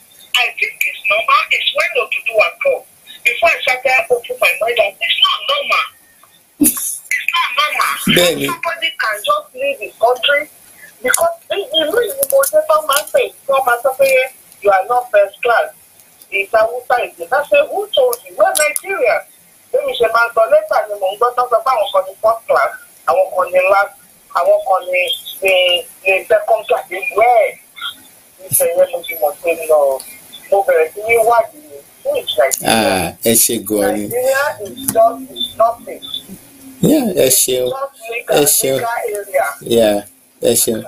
I think it's normal. It's when Oduduwa go. Before I started open my mind, I it's not normal. It's not normal. Bẹ́ẹ̀ni. Somebody can just leave the country because ìlú ìlú mo ṣe tó máa ń pè máa sọ pé you are not first class. Ìsàwùsà ìdè náà ṣe who told you? Well, Nigeria. Bẹ́ẹ̀ni ṣe máa ń gbọ́ lẹ́tà ni mò ń gbọ́ tó sọ pé àwọn kan ní first class, àwọn kan ní last, àwọn kan ní ní second class. Wẹ́ẹ̀ ìṣẹ̀yẹ mo ti mọ̀ pé lọ mo bẹ̀rẹ̀ sí ní wádìí fún ìṣẹ̀yẹ. ah, ẹ ṣe gan ni Nigeria is just is nothing. yeah, ẹ ṣeun ẹ ṣeun ẹ ṣeun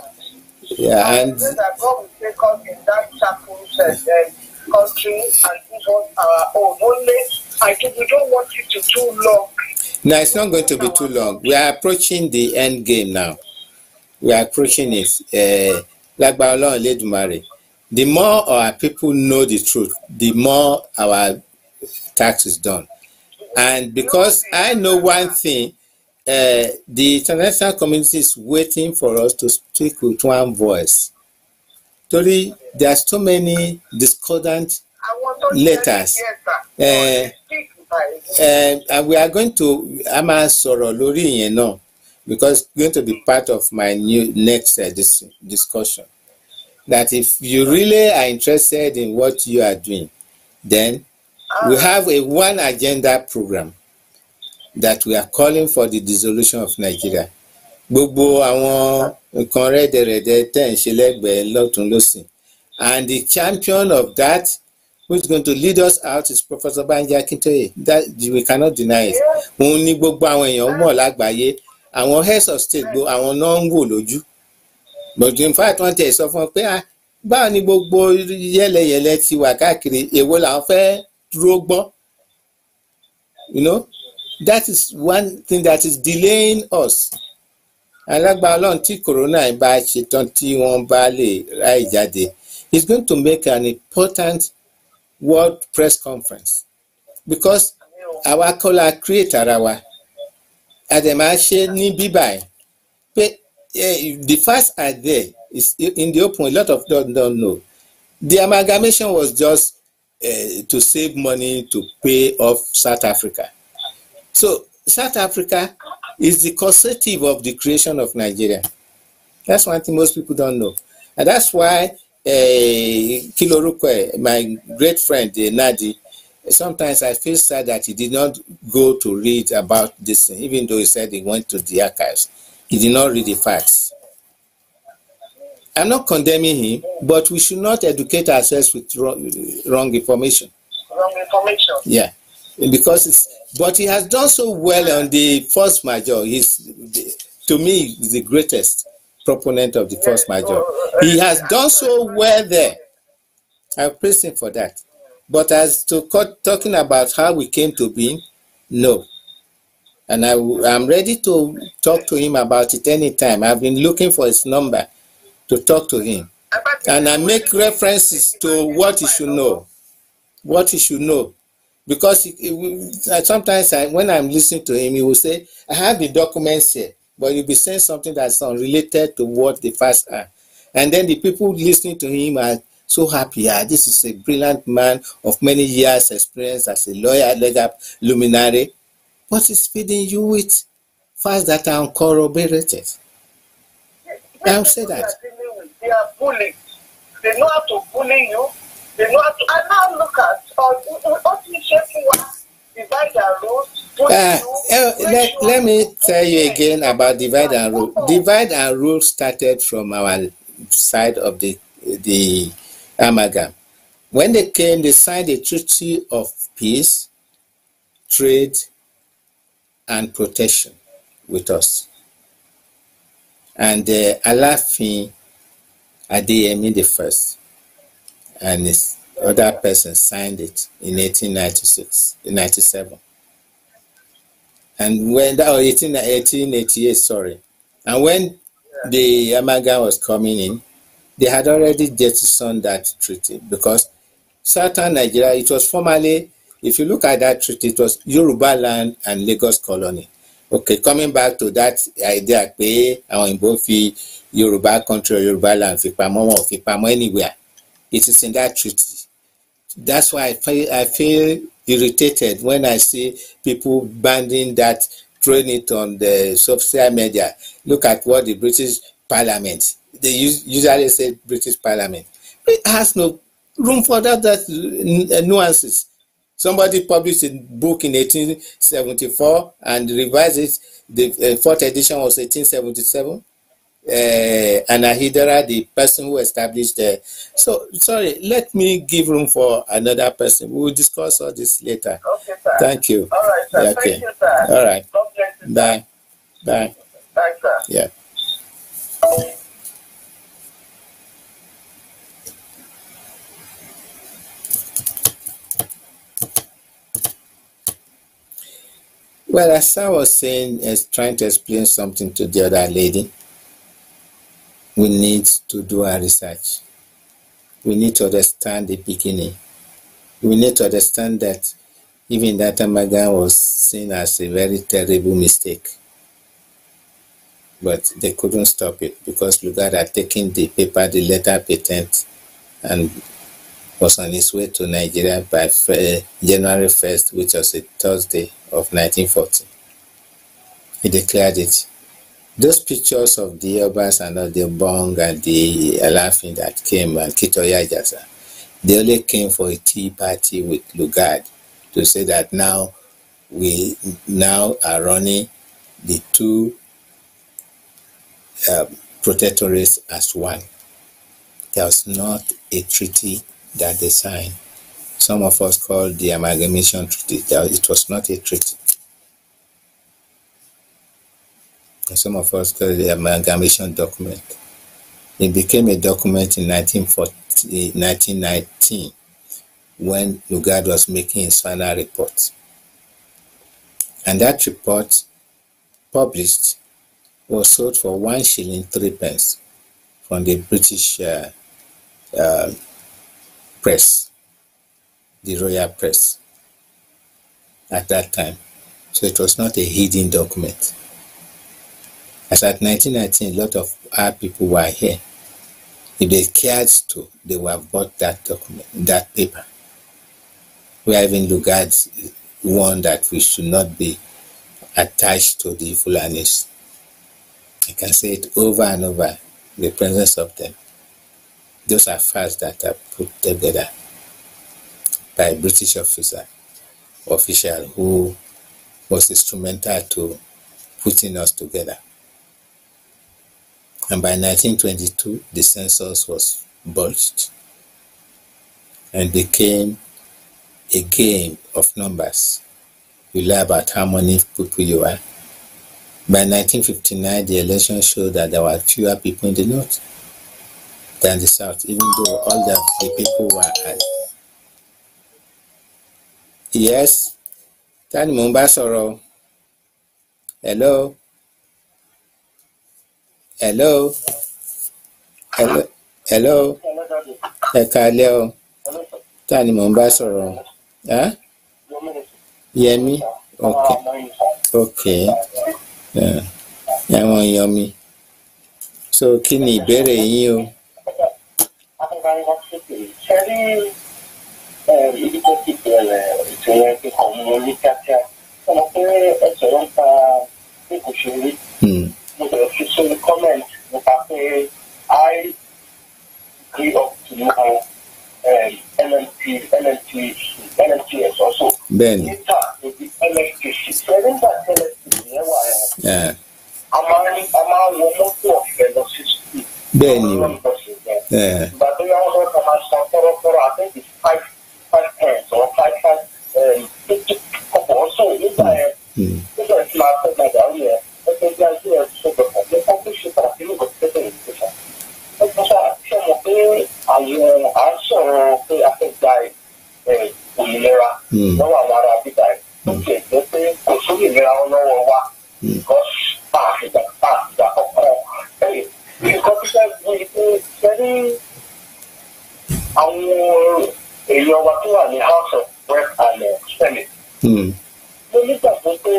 yeah, and pray that God will take us in that chapel uh, country and give us our own. Only I think we don't want it to too long. no it's not going to be too long we are approaching the end game now we are approaching it uh, lágbára ọlọ́run lẹ́dùnmarè the more our people know the truth the more our tax is done. And because I know one thing uh, the international community is waiting for us to speak with one voice. Torí there are so many discordant Letters. By uh, and we are going to a máa sọ̀rọ̀ lórí ìyẹn náà because it's going to be part of my new next uh, dis discussion that if you really are interested in what you are doing then we have a one agenda program that we are calling for the dissolution of Nigeria. Gbogbo àwọn nǹkan rẹ́dẹ̀rẹ́dẹ́ tẹ̀ ń ṣe lẹ́gbẹ̀ẹ́ lọ́tún lọ́sìn and the champion of that who is going to lead us out is Professor Banji Akintoye. That we cannot deny it. Òun ni gbogbo àwọn èèyàn mọ̀ lágbàáyé. Àwọn heads of state gbogbo àwọn náà ń wò lójú but in fact wọ́n tẹ̀ sọ fún wọn pé ah báwo ni gbogbo yẹ́lẹyẹ̀lẹ ti wà káàkiri? Èwo làwọn fẹ́ dúró gbọ́? You know? That is one thing that is delaying us. Alágbára ọlọ́run tí corona bá ṣe tán tí wọ́n bá lè ráì jáde is going to make an important world press conference. Because àwa kọ́ la create ara wa. Àdèmà ní bíbà eh, the facts are there is in the open a lot of them don't know. The amalgamation was just uh, to save money to pay off South Africa. So South Africa is the causative of the creation of Nigeria. That's one thing most people don't know. And that's why uh, Kiloruko, my great friend uh, Nadi sometimes I feel sad that he did not go to read about this thing, even though he said he went to the archives. He did not read the facts. I'm not condemning him, but we should not educate ourselves with wrong, wrong information. Wrong information. Yeah, because it's, but he has done so well on the first major. He's, the, to me, the greatest proponent of the first major. He has done so well there. I praise him for that. But as to talking about how we came to being, no. And I, am ready to talk to him about it anytime. I've been looking for his number to talk to him. And I make references to what he should know. What he should know. Because he, he- sometimes I, when I'm listening to him, he will say, I have the documents here, but you'll be saying something that's unrelated to what the facts are. And then the people listening to him are so happy. Ah, this is a brilliant man of many years' experience as a lawyer, legal luminary. But he's feeding you with facts that are uncorroborated. I'll say that. They are bullies. They know how to bully you. They know how to. And now look at what is shaping what divide and rule. Uh, you, eh, let, let me tell you again about divide and rule. Divide and rule started from our side of the the amalgam. When they came, they signed a treaty of peace, trade, and protection with us. And uh, Alafin Adeyemi the first and his other person signed it in 1896, 97 and when that 18, 1888 sorry. And when the amalgam was coming in they had already jettisoned that treaty because southern nigeria it was formerly if you look at that treaty it was yoruba land and lagos colony okay coming back to that idea pé àwọn òyìnbó fi yoruba country or yoruba land fi pamọ́ wọn anywhere it is in that treaty that's why I feel, I feel irritated when I see people banding that, throwing it on the social media. Look at what the British Parliament, they usually say British Parliament. It has no room for that, that uh, nuances. Somebody published a book in 1874 and revised it. The uh, fourth edition was 1877 uh, Anahidera, the person who established the. So, sorry, let me give room for another person. We will discuss all this later. Okay, sir. Thank you. All right, sir. Yeah, Thank you, sir. All right. God you. sir. Bye. Bye. Thanks, sir. Yeah. Well, as I was saying, as trying to explain something to the other lady, we need to do our research. We need to understand the beginning. We need to understand that even that amalgam was seen as a very terrible mistake. But they couldn't stop it because Lugard had taken the paper, the letter patent, and was on his way to Nigeria by January 1st, which was a Thursday of 1940. He declared it. Those pictures of the Elbas and of the Bong and the Alafin that came and Kitoya Jasa, they only came for a tea party with Lugard to say that now we now are running the two um, protectorates as one. There was not a treaty that they signed. Some of us called the amalgamation treaty. It was not a treaty. Some of us called it the amalgamation document. It became a document in 1919 when Lugard was making his final report. And that report published was sold for one shilling three pence from the British uh, uh, press, the royal press at that time. So it was not a hidden document. As at 1919, a lot of our people were here. If they cared to, they would have bought that document, that paper. We are even at one that we should not be attached to the Fulanis. I can say it over and over, the presence of them. Those are facts that are put together by a British officer, official who was instrumental to putting us together. And by 1922, the census was bulged and became a game of numbers. You lie about how many people you are. By 1959, the election showed that there were fewer people in the north than the south, even though all the, people were. Yes, ta ni mò ń bá sọ̀rọ̀? Hello? Hello? Hello? Hello? Ẹ káalẹ́ o. Ta ni mò ń bá sọ̀rọ̀ o? Huh? Yẹmí? Okay. Okay. Yeah. Àwọn èèyàn mi. So kí ni ìbéèrè yín o? Ṣẹ́rí ibi tó ti bẹ̀rẹ̀ ètò yẹn ti kàn mú ní kíákíá. Ọmọ pé ẹ sọ̀rọ̀ nípa bí kò ṣe rí. Mo bẹ̀rẹ̀ fi sórí comment nípa pé I agree up to now um, NMT, NMT, NMTS also. Bẹ́ẹ̀ni. Níta ibi NMTC. Ṣẹ́rí nígbà tí NMTC yẹn wà yẹn, a máa ń a máa ń wọ mọ́tò ọ̀fẹ́ lọ sí sùkúl. Bẹ́ẹ̀ni o. Ìgbà tó yá wọn lọ́kọ̀ máa san fọ́rọ́fọ́rọ́ I five five pence or five five kọ̀pọ̀ ọ̀sán nígbà yẹn nígbà tí máa fẹ́ gbàgbà rí ẹ ẹgbẹ́ bí ajé ẹ tó gbọ̀gbọ̀ pé kọ́kọ́ ṣe pàtàkì nígbà tó tẹ̀lé ìgbésà. Ó tún sá ṣe mọ̀ pé àwọn à ń sọ̀rọ̀ pé a fẹ́ gba òmìnira lọ́wọ́ àwọn ará bíbá ẹ̀ tó tiẹ̀ jẹ́ pé kò sórí ìlera wọn lọ́wọ́ wa because àfìgbà àfìgbà kọ̀ọ̀kan ẹ̀yìn nǹkan tó fẹ́ gbé pé sẹ́rí àwọn èèyàn wa tó wà ní house of west and senate. Hmm. mo nígbàgbọ́ pé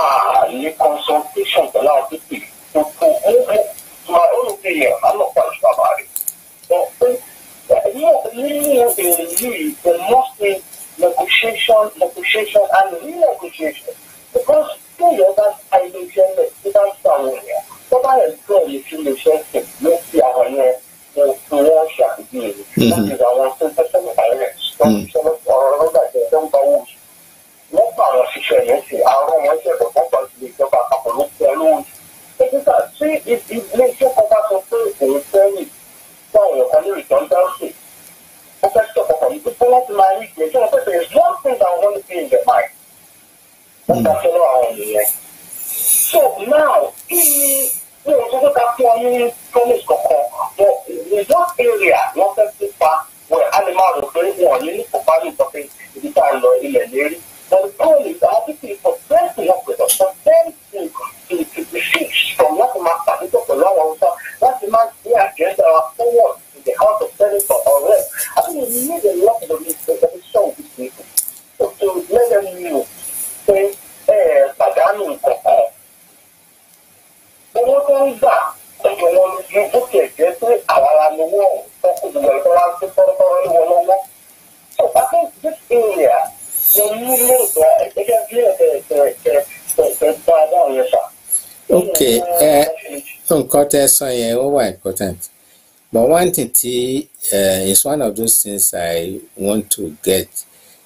ààyè consultation pẹ̀lú àwọn pípì tó kó owó máa ó ló fi yàn á lọ pàṣẹ bàbá rẹ̀. nínú èrè yìí the most is negotiation negotiation and renegotiation because tí èèyàn bá ta iléeṣẹ́ lẹ̀ tí bá ń ta àwọn èèyàn tó bá yẹn tó ẹ̀yẹ sí iléeṣẹ́ sìn ló fi àwọn yẹn wọ́n ṣàpèjì rẹ̀ hmm. láti ra wọn tó tẹ́sán ìbáyẹn direct tó ń ṣiṣẹ́ ọ̀rọ̀ lọ́gbà jẹ́ tó ń bá wù sí wọ́n bá àwọn ṣiṣẹ́ yẹn sí àárọ̀ wọn ṣe bọ̀ wọ́n bá ti lè jọba àpapọ̀ ló pẹ́ lóhùn. dókítà tí ilé iṣẹ́ kan bá sọ pé òun fẹ́ rìn fún àwọn ọ̀kan ní redundancy ó fẹ́ sọ kọ̀ọ̀kan ní pípẹ́ láti máa rí ìgbẹ́ tí wọ́n fẹ́ there is one thing that I want to be in their mind. wọ́n bá fẹ́ lọ́wọ́ àwọn ènìyàn. so now kí sọ resort area wọ́n fẹ́ wẹ̀ á lè máa rò pé wọn ní ní kò parí nǹkan pé ibi tá a lọ ilẹ̀ lérí. But the goal is that people for them to work with us, for them to to to be fixed from láti máa pàdé pẹ̀lú àwọn Hausa láti máa gbé agenda wa to the house of senate or rep. I think we need a lot of information with these people so to let them know pé ẹ pàdánù nǹkan owó tó ń gbà ọjọ́ wọn lójú bó tiẹ̀ jẹ́ pé àwa la ni wọ́n tọ́kù gbogbo ẹ̀kọ́ wa tó tọ́rọ́tọ́rọ́ ní wọn lọ́wọ́. So I think this area will nílò ìgbà ẹgbẹ́ bí ẹ̀ẹ́dẹ̀ẹ̀dẹ̀ dáadáa yẹn sà. Ok, ẹ nǹkan tẹ́ sọ yẹn wà important. But one thing tí uh, is one of those things I want to get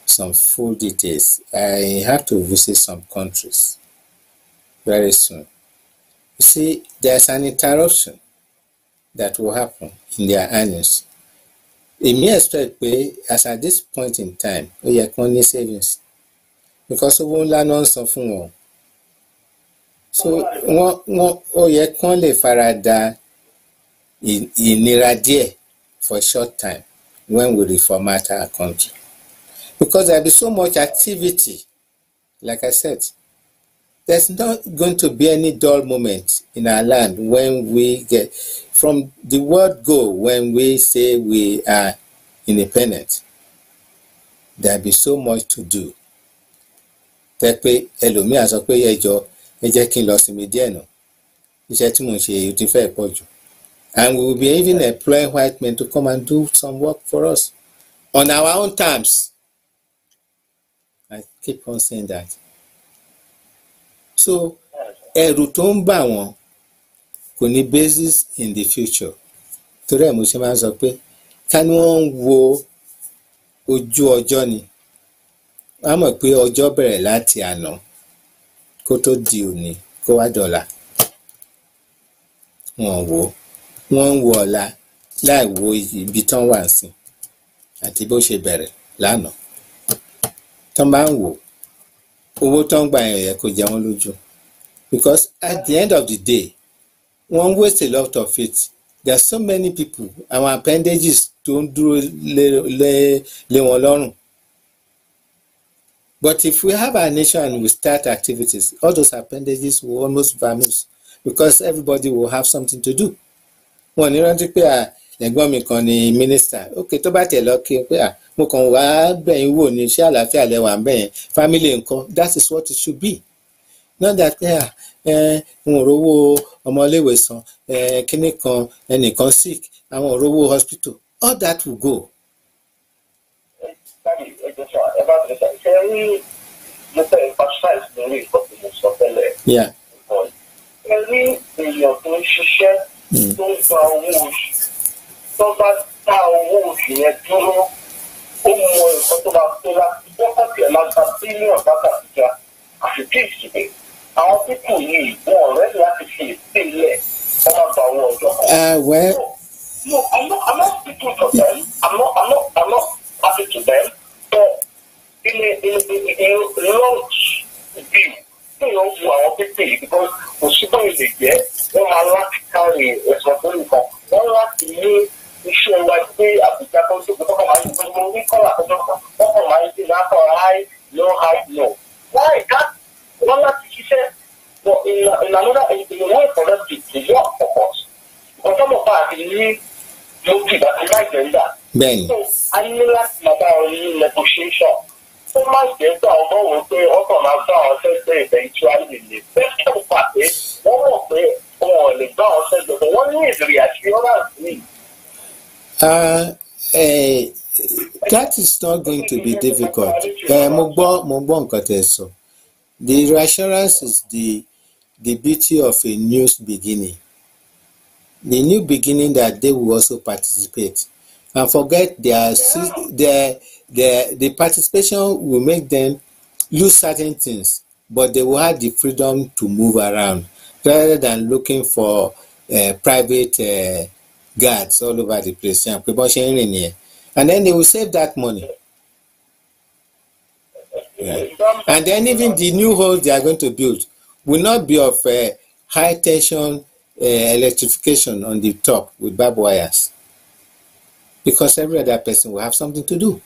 some full details. I have to visit some countries very soon. You see there's an interruption that will happen in their earnings. Èmi expect pé as at this point in time ó yẹ kí wọ́n savings. Because owó ńlá náà ń san fún wọn so wọ́n wọ́n ó yẹ kí wọ́n lè fara da ìnira díẹ̀ for short time when we reformat our country. Because there be so much activity like I said there's not going to be any dull moment in our land when we get from the word go when we say we are independent there be so much to do. Tẹ pé ẹlòmíà sọ pé ẹjọ ẹ jẹ́ kí n lọ sinmi díẹ̀ nà iṣẹ́ tí mò ń ṣe èyí ti fẹ́ pọ̀ jù. And we will be even employing white men to come and do some work for us on our own terms. I keep on saying that. So ẹ̀rù tó ń bà wọ́n kò ní basis in the future. Torí ẹ̀ mo ṣe máa ń sọ pé ká ní wọ́n ń wo ojú ọjọ́ ni? Wọ́n á mọ̀ pé ọjọ́ bẹ̀rẹ̀ láti àná kó tó di òní kó wá dọ̀la. Wọ́n wò ó. Wọ́n ń wo ọ̀la láì wo ibi tán wà sí àti bó ṣe bẹ̀rẹ̀ lánàá. Tán bá ń wò owó tán gbà yẹn yẹ kó jẹ wọ́n lójú. Because at the end of the day wọ́n waste a lot of it. There are so many people àwọn appendages tó ń dúró lé wọn lọ́rùn but if we have our nation and we start activities all those appendages will almost vanish because everybody will have something to do. Ò ní rántí pé à ẹ̀gbọ́n mi kan ni mínísítà ok tó bá tẹ̀ lọ kí pé à mo kàn wá bẹ̀yìn wò ní ṣé àlàáfíà lẹ́wà ń bẹ̀yẹn family nǹkan that is what it should be. Not that pé à n ò rówó ọmọléèwé san ẹ kíní kan ẹnìkan sick àwọn ò rówó hospital. All that will go. Dábì ẹjọ́ sọ ẹ bá ti sọ ṣe rí mo fẹ́ emphasize lórí nǹkan tí mo sọ tẹ́lẹ̀ nǹkan. Ẹ rí èèyàn tó ń ṣiṣẹ́ Mm. tó ń gba owó oṣù tó bá dá owó oṣù yẹn dúró ó mọ nǹkan tó bá tó láti wọ́pọ̀ tiẹ̀ máa gba bílíọ̀nù bàtàkìjà àfi kí ìsìnkú àwọn pípù yìí wọn ọ̀rẹ́ láti fi ìpínlẹ̀ wọ́n máa gba owó ọjọ́ kan. Uh, well, No, I'm not, I'm not speaking for them. I'm not, I'm not, I'm not happy to them. But launch you know, who àwọn pípé yìí because kò sí báyìí lè jẹ́ wọ́n máa láti kárí ẹ̀sán tó nìkan. Wọ́n láti ní iṣẹ́ wa gbé àbújá tó ń tóbi tọ́kọ̀ máa ń gbé mo ní kọ́là tó tọ́kọ̀ tọ́kọ̀ máa ń gbé lápá high low high low. Why that? Wọ́n láti ṣiṣẹ́ but in, in another in, in way for them to, to work for us. Bá ti ní lókè láti má jẹ́ nígbà. bẹ́ẹ̀ni So a ní láti máa bá negotiation. Ó má pé àwọn ọmọ pé ọkàn máa bá àwọn sẹ́gbẹ́ eventually fẹ́ kí ó pàdé. Wọ́n mọ̀ pé wọn ò lè bá àwọn sẹ́gbẹ́ bọ̀ wọ́n ní ìrírí ní. Uh, eh, that is not going to be difficult. Eh, mo gbọ́ mo gbọ́. The reassurance is the the beauty of a new beginning. The new beginning that they will also participate. And forget their their their the participation will make them lose certain things, but they will have the freedom to move around rather than looking for uh, private uh, guards all over the place. And then they will save that money. Yeah. And then even the new holes they are going to build will not be of uh, high tension electrification on the top with barbed wires. Because every other person will have something to do.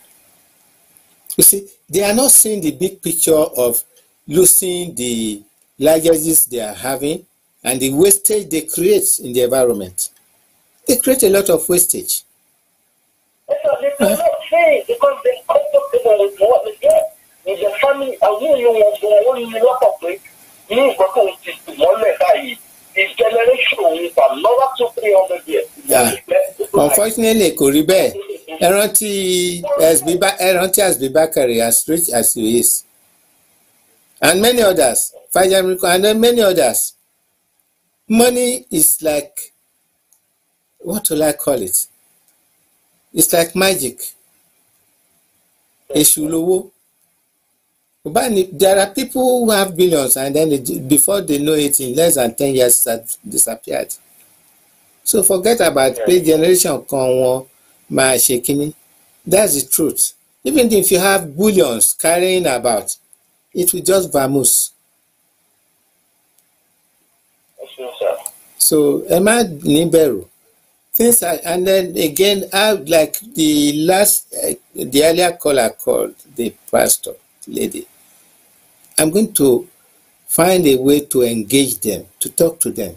You see, they are not seeing the big picture of losing the largesses they are having and the wastage they create in the environment. They create a lot of wastage. So they cannot say because they comfortable. Unfortunately, kò. Ẹ rántí ẹ rántí SB Bakari as rich as he is. And many others. Fajamiko and then many others. Money is like, what will I call it? It's like magic. Èṣù lówó. There are people who have billions and then they, before they know it in less than ten years it has disappeared. So forget about pé generation kan wọn ṣe kínní. That's the truth. Even if you have billions carrying about, it will just vamoose. So ẹ má ní bẹ̀rù. Things are, and then again, I like the last, uh, the earlier caller called the pastor lady. I'm going to find a way to engage them, to talk to them,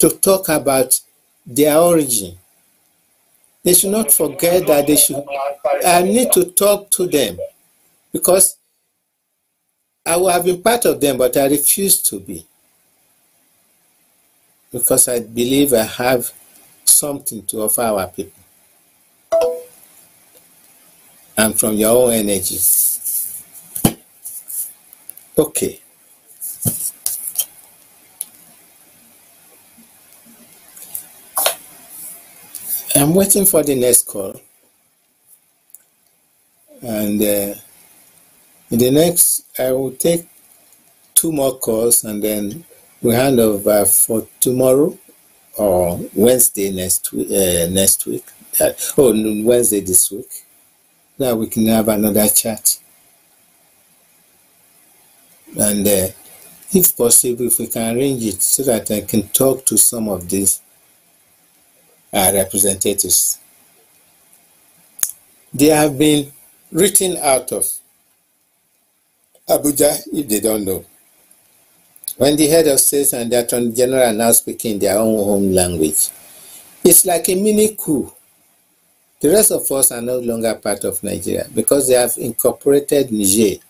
to talk about their origin. They should not forget that they should. I need to talk to them because I will have been part of them, but I refuse to be because I believe I have something to offer our people. And from your own energy. Okay. I'm waiting for the next call. And uh, in the next, I will take two more calls and then we hand over for tomorrow or Wednesday next. Uh, next week. Uh, oh, Wednesday this week. Now we can have another chat. And uh, if possible, if we can arrange it so that I can talk to some of these representatives. They have been written out of Abuja, if they don't know. When the head of state and the attorney general are now speaking their own home language, it's like a mini coup. The rest of us are no longer part of Nigeria because they have incorporated Niger.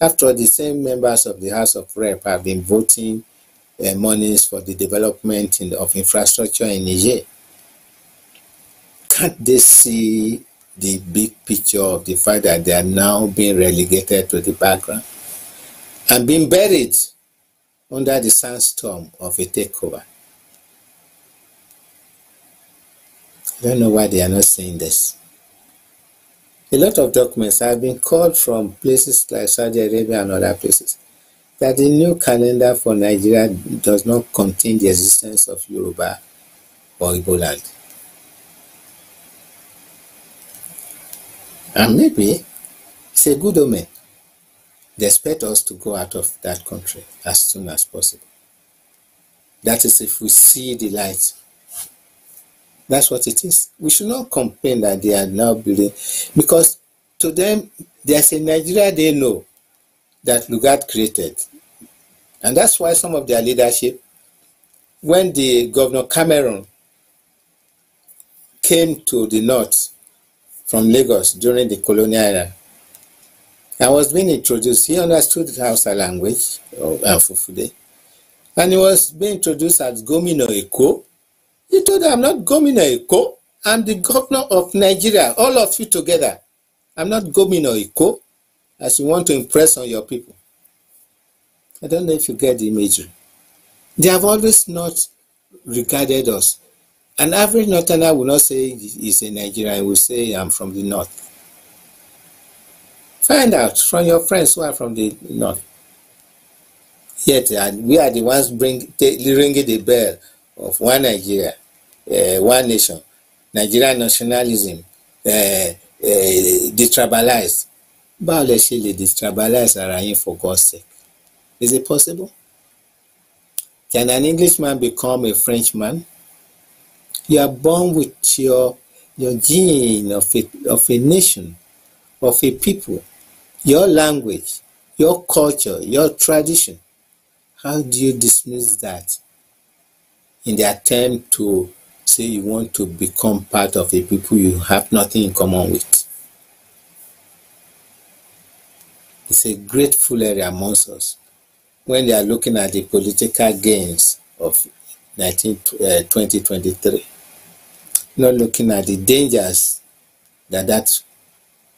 After all, the same members of the House of Rep have been voting uh, monies for the development in, of infrastructure in Niger. Can't they see the big picture of the fact that they are now being relegated to the background and being buried under the sandstorm of a takeover? I don't know why they are not saying this. A lot of documents have been called from places like Saudi Arabia and other places that the new calendar for Nigeria does not contain the existence of Yoruba or Igbo land. And maybe it's a good omen. They expect us to go out of that country as soon as possible. That is if we see the light. That's what it is. We should not complain that they are now building, because to them, there's a Nigeria they know that Lugard created. And that's why some of their leadership, when the Governor Cameron came to the north from Lagos during the colonial era, I was being introduced, he understood Hausa language, or uh, Fulfulde, and he was being introduced as Gomino Eko. He told them, I'm not Gomino Eko, I'm the governor of Nigeria, all of you together. I'm not Gomino Eko, as you want to impress on your people. I don't know if you get the imagery. They have always not regarded us. An average northerner will not say he's a Nigerian, he will say I'm from the north. Find out from your friends who are from the north. Yet and we are the ones bring ringing the bell of one Nigeria, uh, one nation, Nigerian nationalism, uh, uh, detribalized. Báwo lẹ ṣe lè detribalize ara yín for God's sake? Is it possible? Can an Englishman become a Frenchman? You are born with your your gene of a, of a nation, of a people, your language, your culture, your tradition. How do you dismiss that in the attempt to say you want to become part of a people you have nothing in common with? It's a great foolery amongst us when they are looking at the political gains of 19, uh, 2023, not looking at the dangers that that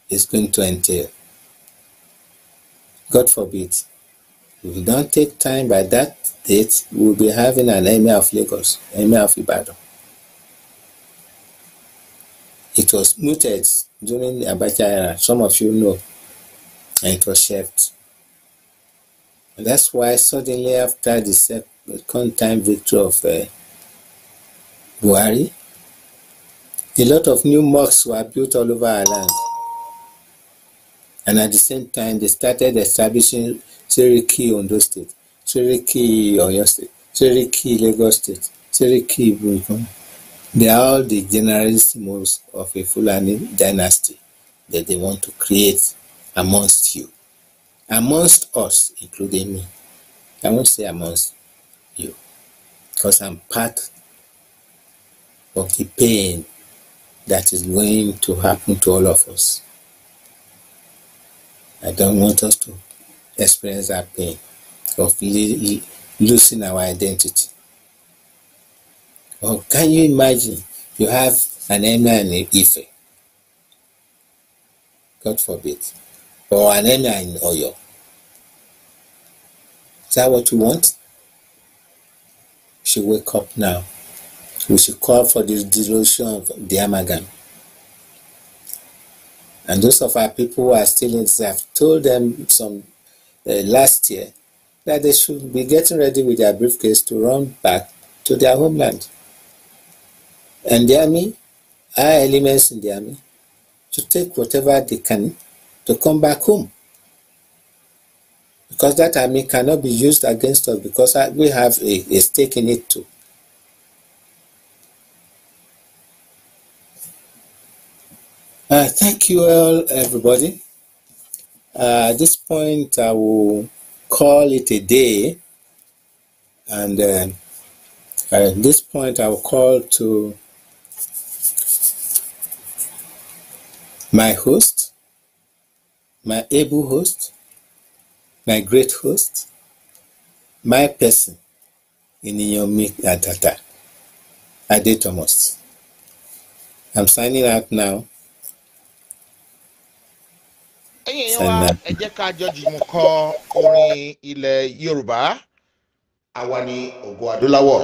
is going to entail. God forbid, if we don't take time by that date, we'll be having an emir of Lagos, emir of Ibadan. It was mooted during the Abacha era, some of you know, and it was shelved. And that's why suddenly after the second time victory of uh, Buhari, a lot of new mosques were built all over our land. And at the same time, they started establishing Seriki Ondo State, Seriki Oyo State, Seriki Lagos State, Seriki Ibunkun. They are all the generalissimus of a Fulani dynasty that they want to create amongst you amongst us, including me. I won't say amongst you because I'm part of the pain that is going to happen to all of us. I don't want us to experience that pain of losing our identity. Or can you imagine you have an emir and Ife? God forbid. Or an emir in Oyo. Is that what you want? We should wake up now. We should call for the dissolution of the amalgam. And those of our people who are still in I've told them some uh, last year that they should be getting ready with their briefcase to run back to their homeland. And the army, our elements in the army, to take whatever they can to come back home. Because that army cannot be used against us because we have a, a stake in it too. Uh, thank you all, everybody. Uh, at this point, I will call it a day. And uh, at this point, I will call to my host, my able host, my great host, my person, Iniyomi Adata, Ade Thomas. I'm signing out now. Ẹ̀yin èèyàn wa ẹ jẹ́ ká jọ jùmọ̀ kọ orin ilẹ̀ yorùbá àwa ni ògo adúláwọ̀.